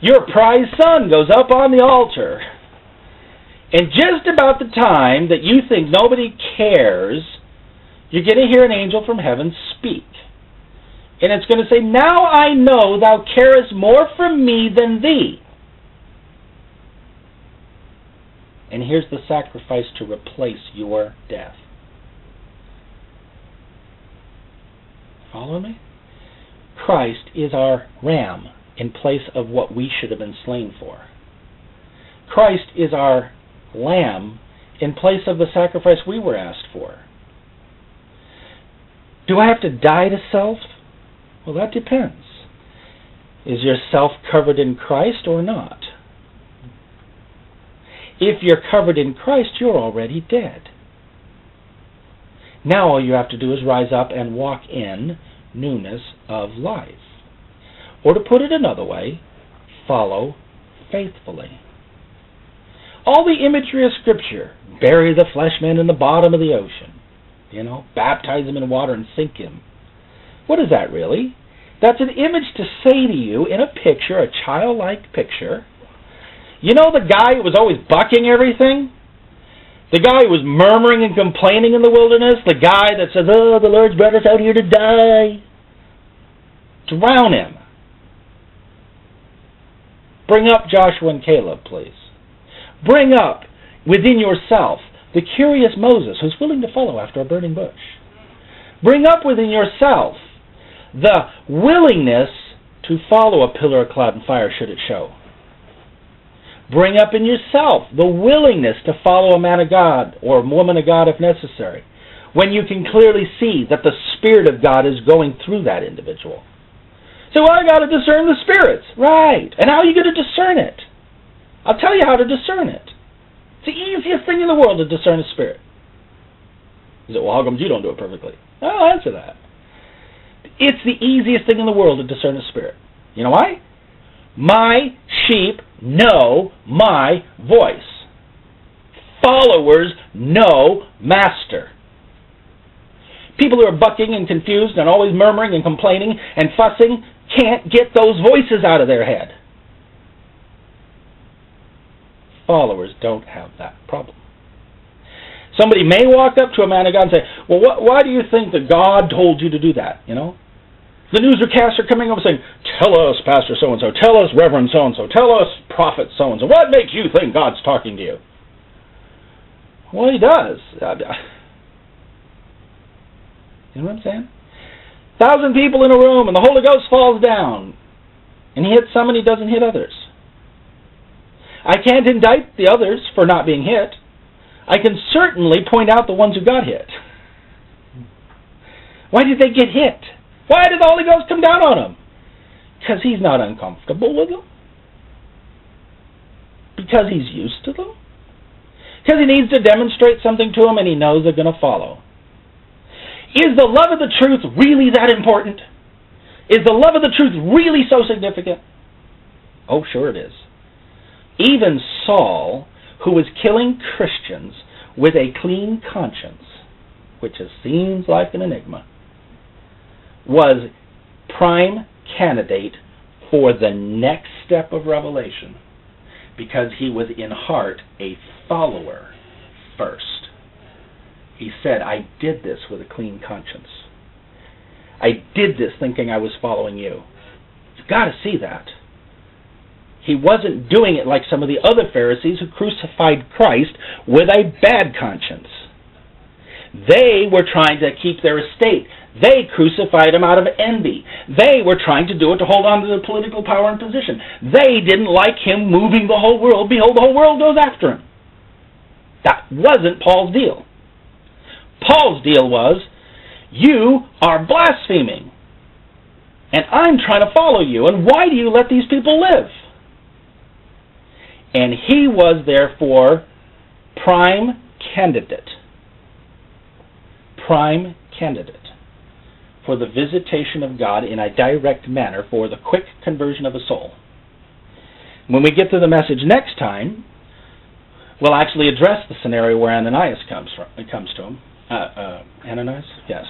[SPEAKER 1] Your prized son goes up on the altar. And just about the time that you think nobody cares, you're going to hear an angel from heaven speak. And it's going to say, Now I know thou carest more for me than thee. And here's the sacrifice to replace your death. Follow me? Christ is our ram in place of what we should have been slain for. Christ is our lamb in place of the sacrifice we were asked for. Do I have to die to self? Well, that depends. Is your self covered in Christ or not? If you're covered in Christ, you're already dead. Now all you have to do is rise up and walk in newness of life. Or to put it another way, follow faithfully. All the imagery of Scripture, bury the flesh man in the bottom of the ocean, you know, baptize him in water and sink him. What is that really? That's an image to say to you in a picture, a childlike picture. You know the guy who was always bucking everything? The guy who was murmuring and complaining in the wilderness? The guy that says, Oh, the Lord's brought us out here to die. Drown him. Bring up Joshua and Caleb, please. Bring up within yourself the curious Moses who's willing to follow after a burning bush. Bring up within yourself the willingness to follow a pillar of cloud and fire should it show. Bring up in yourself the willingness to follow a man of God or a woman of God if necessary, when you can clearly see that the Spirit of God is going through that individual. So well, I got to discern the spirits. Right. And how are you going to discern it? I'll tell you how to discern it. It's the easiest thing in the world to discern a spirit. You say, well, how come you don't do it perfectly? I'll answer that. It's the easiest thing in the world to discern a spirit. You know why? My sheep know my voice. Followers know master. People who are bucking and confused and always murmuring and complaining and fussing can't get those voices out of their head. Followers don't have that problem. Somebody may walk up to a man of God and say, Well, what, why do you think that God told you to do that? You know? The newscasts are coming up saying, Tell us, Pastor so and so, tell us, Reverend so and so, tell us, Prophet so and so. What makes you think God's talking to you? Well, He does. You know what I'm saying? Thousand people in a room, and the Holy Ghost falls down. And He hits some and He doesn't hit others. I can't indict the others for not being hit. I can certainly point out the ones who got hit. Why did they get hit? Why did the Holy Ghost come down on him? Because he's not uncomfortable with them. Because he's used to them. Because he needs to demonstrate something to them and he knows they're going to follow. Is the love of the truth really that important? Is the love of the truth really so significant? Oh, sure it is. Even Saul, who was killing Christians with a clean conscience, which seems like an enigma, was prime candidate for the next step of revelation because he was in heart a follower first. He said, I did this with a clean conscience. I did this thinking I was following you. You've got to see that. He wasn't doing it like some of the other Pharisees who crucified Christ with a bad conscience. They were trying to keep their estate. They crucified him out of envy. They were trying to do it to hold on to the political power and position. They didn't like him moving the whole world. Behold, the whole world goes after him. That wasn't Paul's deal. Paul's deal was, you are blaspheming. And I'm trying to follow you. And why do you let these people live? And he was therefore prime candidate. Prime candidate for the visitation of God in a direct manner for the quick conversion of a soul. When we get to the message next time, we'll actually address the scenario where Ananias comes from. It comes to him. Uh, uh, Ananias, yes,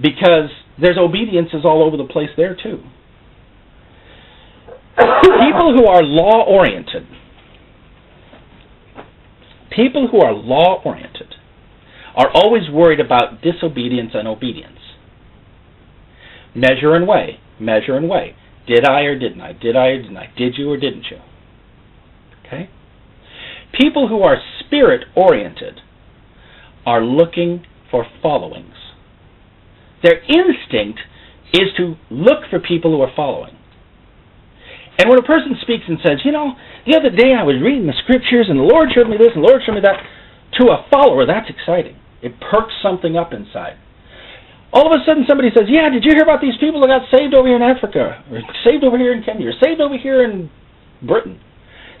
[SPEAKER 1] because there's obediences all over the place there too. people who are law oriented, people who are law oriented, are always worried about disobedience and obedience. Measure and weigh. Measure and weigh. Did I or didn't I? Did I or didn't I? Did you or didn't you? Okay? People who are spirit oriented are looking for followings. Their instinct is to look for people who are following. And when a person speaks and says, you know, the other day I was reading the scriptures and the Lord showed me this and the Lord showed me that, to a follower, that's exciting. It perks something up inside. All of a sudden somebody says, yeah, did you hear about these people that got saved over here in Africa, or saved over here in Kenya, or saved over here in Britain?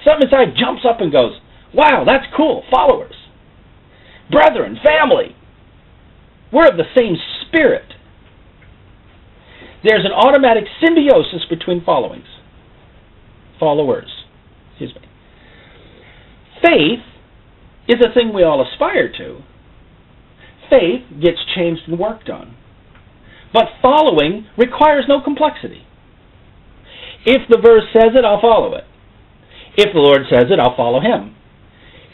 [SPEAKER 1] Something inside jumps up and goes, wow, that's cool, followers. Brethren, family. We're of the same spirit. There's an automatic symbiosis between followings. Followers. Excuse me. Faith is a thing we all aspire to. Faith gets changed and worked on. But following requires no complexity. If the verse says it, I'll follow it. If the Lord says it, I'll follow him.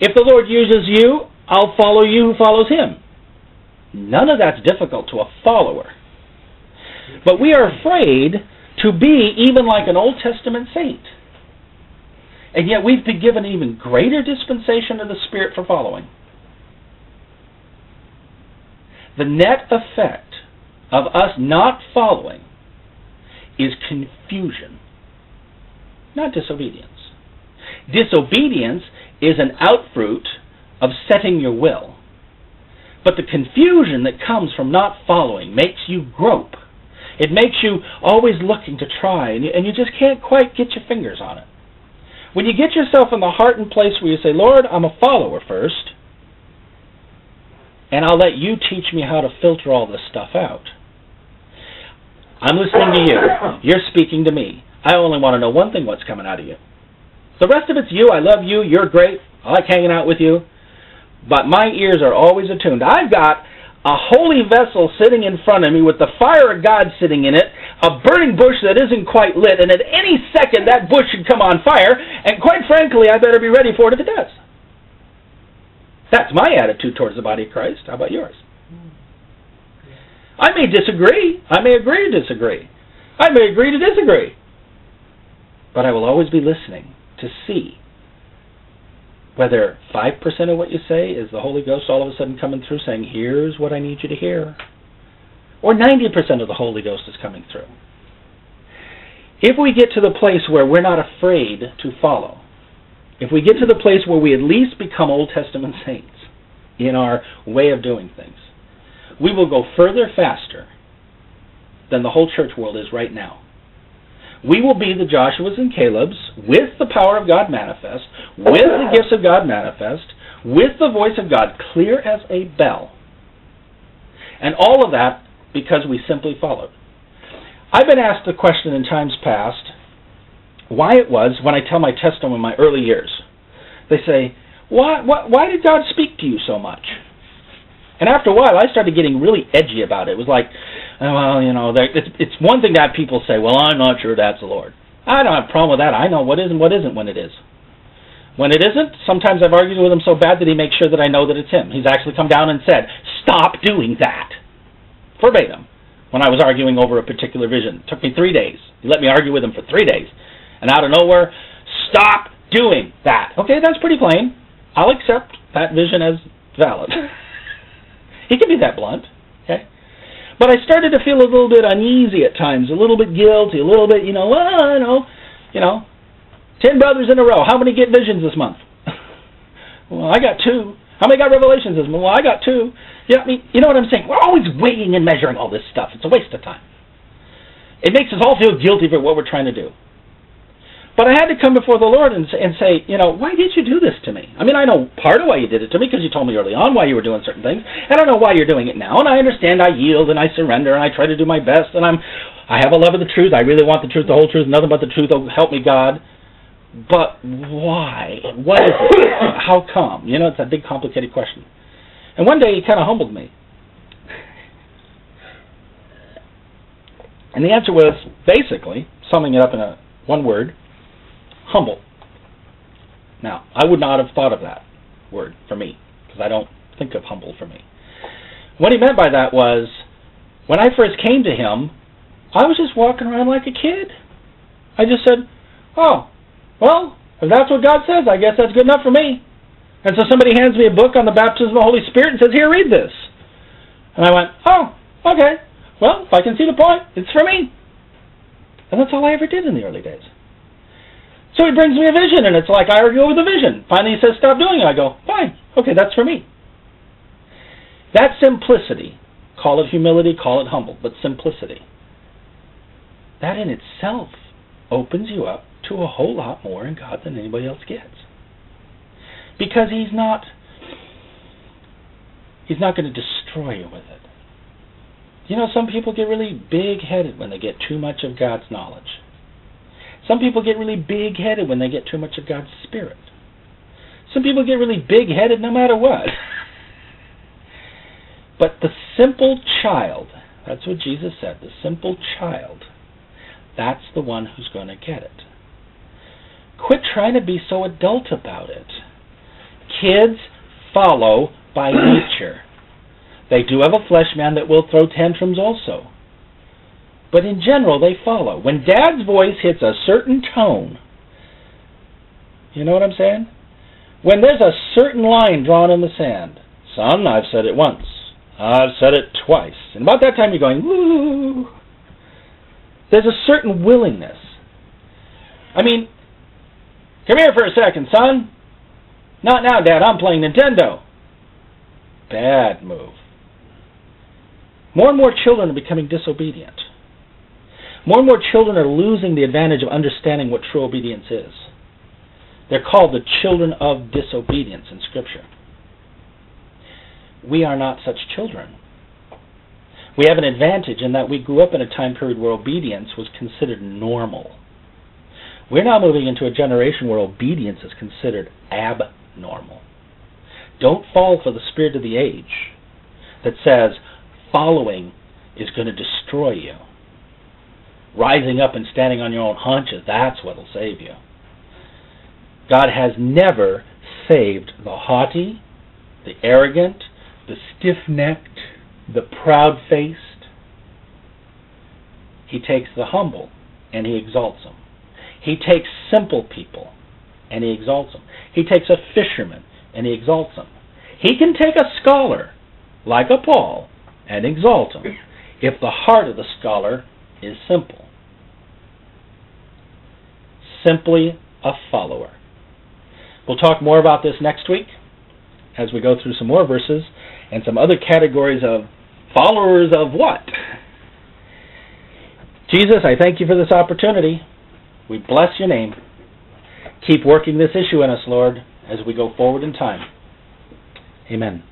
[SPEAKER 1] If the Lord uses you, I'll follow you who follows him. None of that's difficult to a follower. But we are afraid to be even like an Old Testament saint. And yet we've been given even greater dispensation of the Spirit for following. The net effect of us not following is confusion, not disobedience. Disobedience is an outfruit of setting your will. But the confusion that comes from not following makes you grope. It makes you always looking to try, and you, and you just can't quite get your fingers on it. When you get yourself in the heart and place where you say, Lord, I'm a follower first, and I'll let you teach me how to filter all this stuff out. I'm listening to you. You're speaking to me. I only want to know one thing what's coming out of you. The rest of it's you. I love you. You're great. I like hanging out with you. But my ears are always attuned. I've got a holy vessel sitting in front of me with the fire of God sitting in it, a burning bush that isn't quite lit, and at any second that bush should come on fire, and quite frankly, I better be ready for it if it does. That's my attitude towards the body of Christ. How about yours? I may disagree. I may agree to disagree. I may agree to disagree. But I will always be listening to see whether 5% of what you say is the Holy Ghost all of a sudden coming through saying, here's what I need you to hear. Or 90% of the Holy Ghost is coming through. If we get to the place where we're not afraid to follow, if we get to the place where we at least become Old Testament saints in our way of doing things, we will go further faster than the whole church world is right now. We will be the Joshuas and Calebs with the power of God manifest, with the gifts of God manifest, with the voice of God clear as a bell. And all of that because we simply followed. I've been asked the question in times past why it was when I tell my testimony in my early years. They say, why, why, why did God speak to you so much? And after a while, I started getting really edgy about it. It was like, well, you know, it's, it's one thing to have people say, well, I'm not sure that's the Lord. I don't have a problem with that. I know what is and what isn't when it is. When it isn't, sometimes I've argued with him so bad that he makes sure that I know that it's him. He's actually come down and said, stop doing that. Verbatim. When I was arguing over a particular vision. It took me three days. He let me argue with him for three days. And out of nowhere, stop doing that. Okay, that's pretty plain. I'll accept that vision as valid. he can be that blunt. Okay? But I started to feel a little bit uneasy at times, a little bit guilty, a little bit, you know, well, I know, you know, ten brothers in a row. How many get visions this month? well, I got two. How many got revelations this month? Well, I got two. Yeah, I mean, you know what I'm saying? We're always weighing and measuring all this stuff. It's a waste of time. It makes us all feel guilty for what we're trying to do. But I had to come before the Lord and, and say, you know, why did you do this to me? I mean, I know part of why you did it to me because you told me early on why you were doing certain things. I don't know why you're doing it now, and I understand I yield and I surrender and I try to do my best and I'm, I have a love of the truth. I really want the truth, the whole truth, nothing but the truth. Oh, help me, God. But why? What is it? How come? You know, it's a big, complicated question. And one day he kind of humbled me. And the answer was basically, summing it up in a one word, humble. Now, I would not have thought of that word for me, because I don't think of humble for me. What he meant by that was, when I first came to him, I was just walking around like a kid. I just said, oh, well, if that's what God says, I guess that's good enough for me. And so somebody hands me a book on the baptism of the Holy Spirit and says, here, read this. And I went, oh, okay. Well, if I can see the point, it's for me. And that's all I ever did in the early days. So he brings me a vision, and it's like I argue over the vision. Finally, he says, stop doing it. I go, fine. Okay, that's for me. That simplicity, call it humility, call it humble, but simplicity, that in itself opens you up to a whole lot more in God than anybody else gets. Because he's not he's not going to destroy you with it. You know, some people get really big headed when they get too much of God's knowledge. Some people get really big headed when they get too much of God's Spirit. Some people get really big headed no matter what. but the simple child, that's what Jesus said, the simple child, that's the one who's going to get it. Quit trying to be so adult about it. Kids follow by nature. They do have a flesh man that will throw tantrums also. But in general, they follow. When dad's voice hits a certain tone, you know what I'm saying? When there's a certain line drawn in the sand, son, I've said it once, I've said it twice, and about that time you're going, woo. There's a certain willingness. I mean, come here for a second, son. Not now, Dad. I'm playing Nintendo. Bad move. More and more children are becoming disobedient. More and more children are losing the advantage of understanding what true obedience is. They're called the children of disobedience in Scripture. We are not such children. We have an advantage in that we grew up in a time period where obedience was considered normal. We're now moving into a generation where obedience is considered abnormal. Don't fall for the spirit of the age that says, following is going to destroy you. Rising up and standing on your own haunches, that's what will save you. God has never saved the haughty, the arrogant, the stiff necked, the proud faced. He takes the humble and he exalts them. He takes simple people and he exalts them. He takes a fisherman and he exalts them. He can take a scholar like a Paul and exalt him if the heart of the scholar is simple. Simply a follower. We'll talk more about this next week as we go through some more verses and some other categories of followers of what? Jesus, I thank you for this opportunity. We bless your name. Keep working this issue in us, Lord, as we go forward in time. Amen.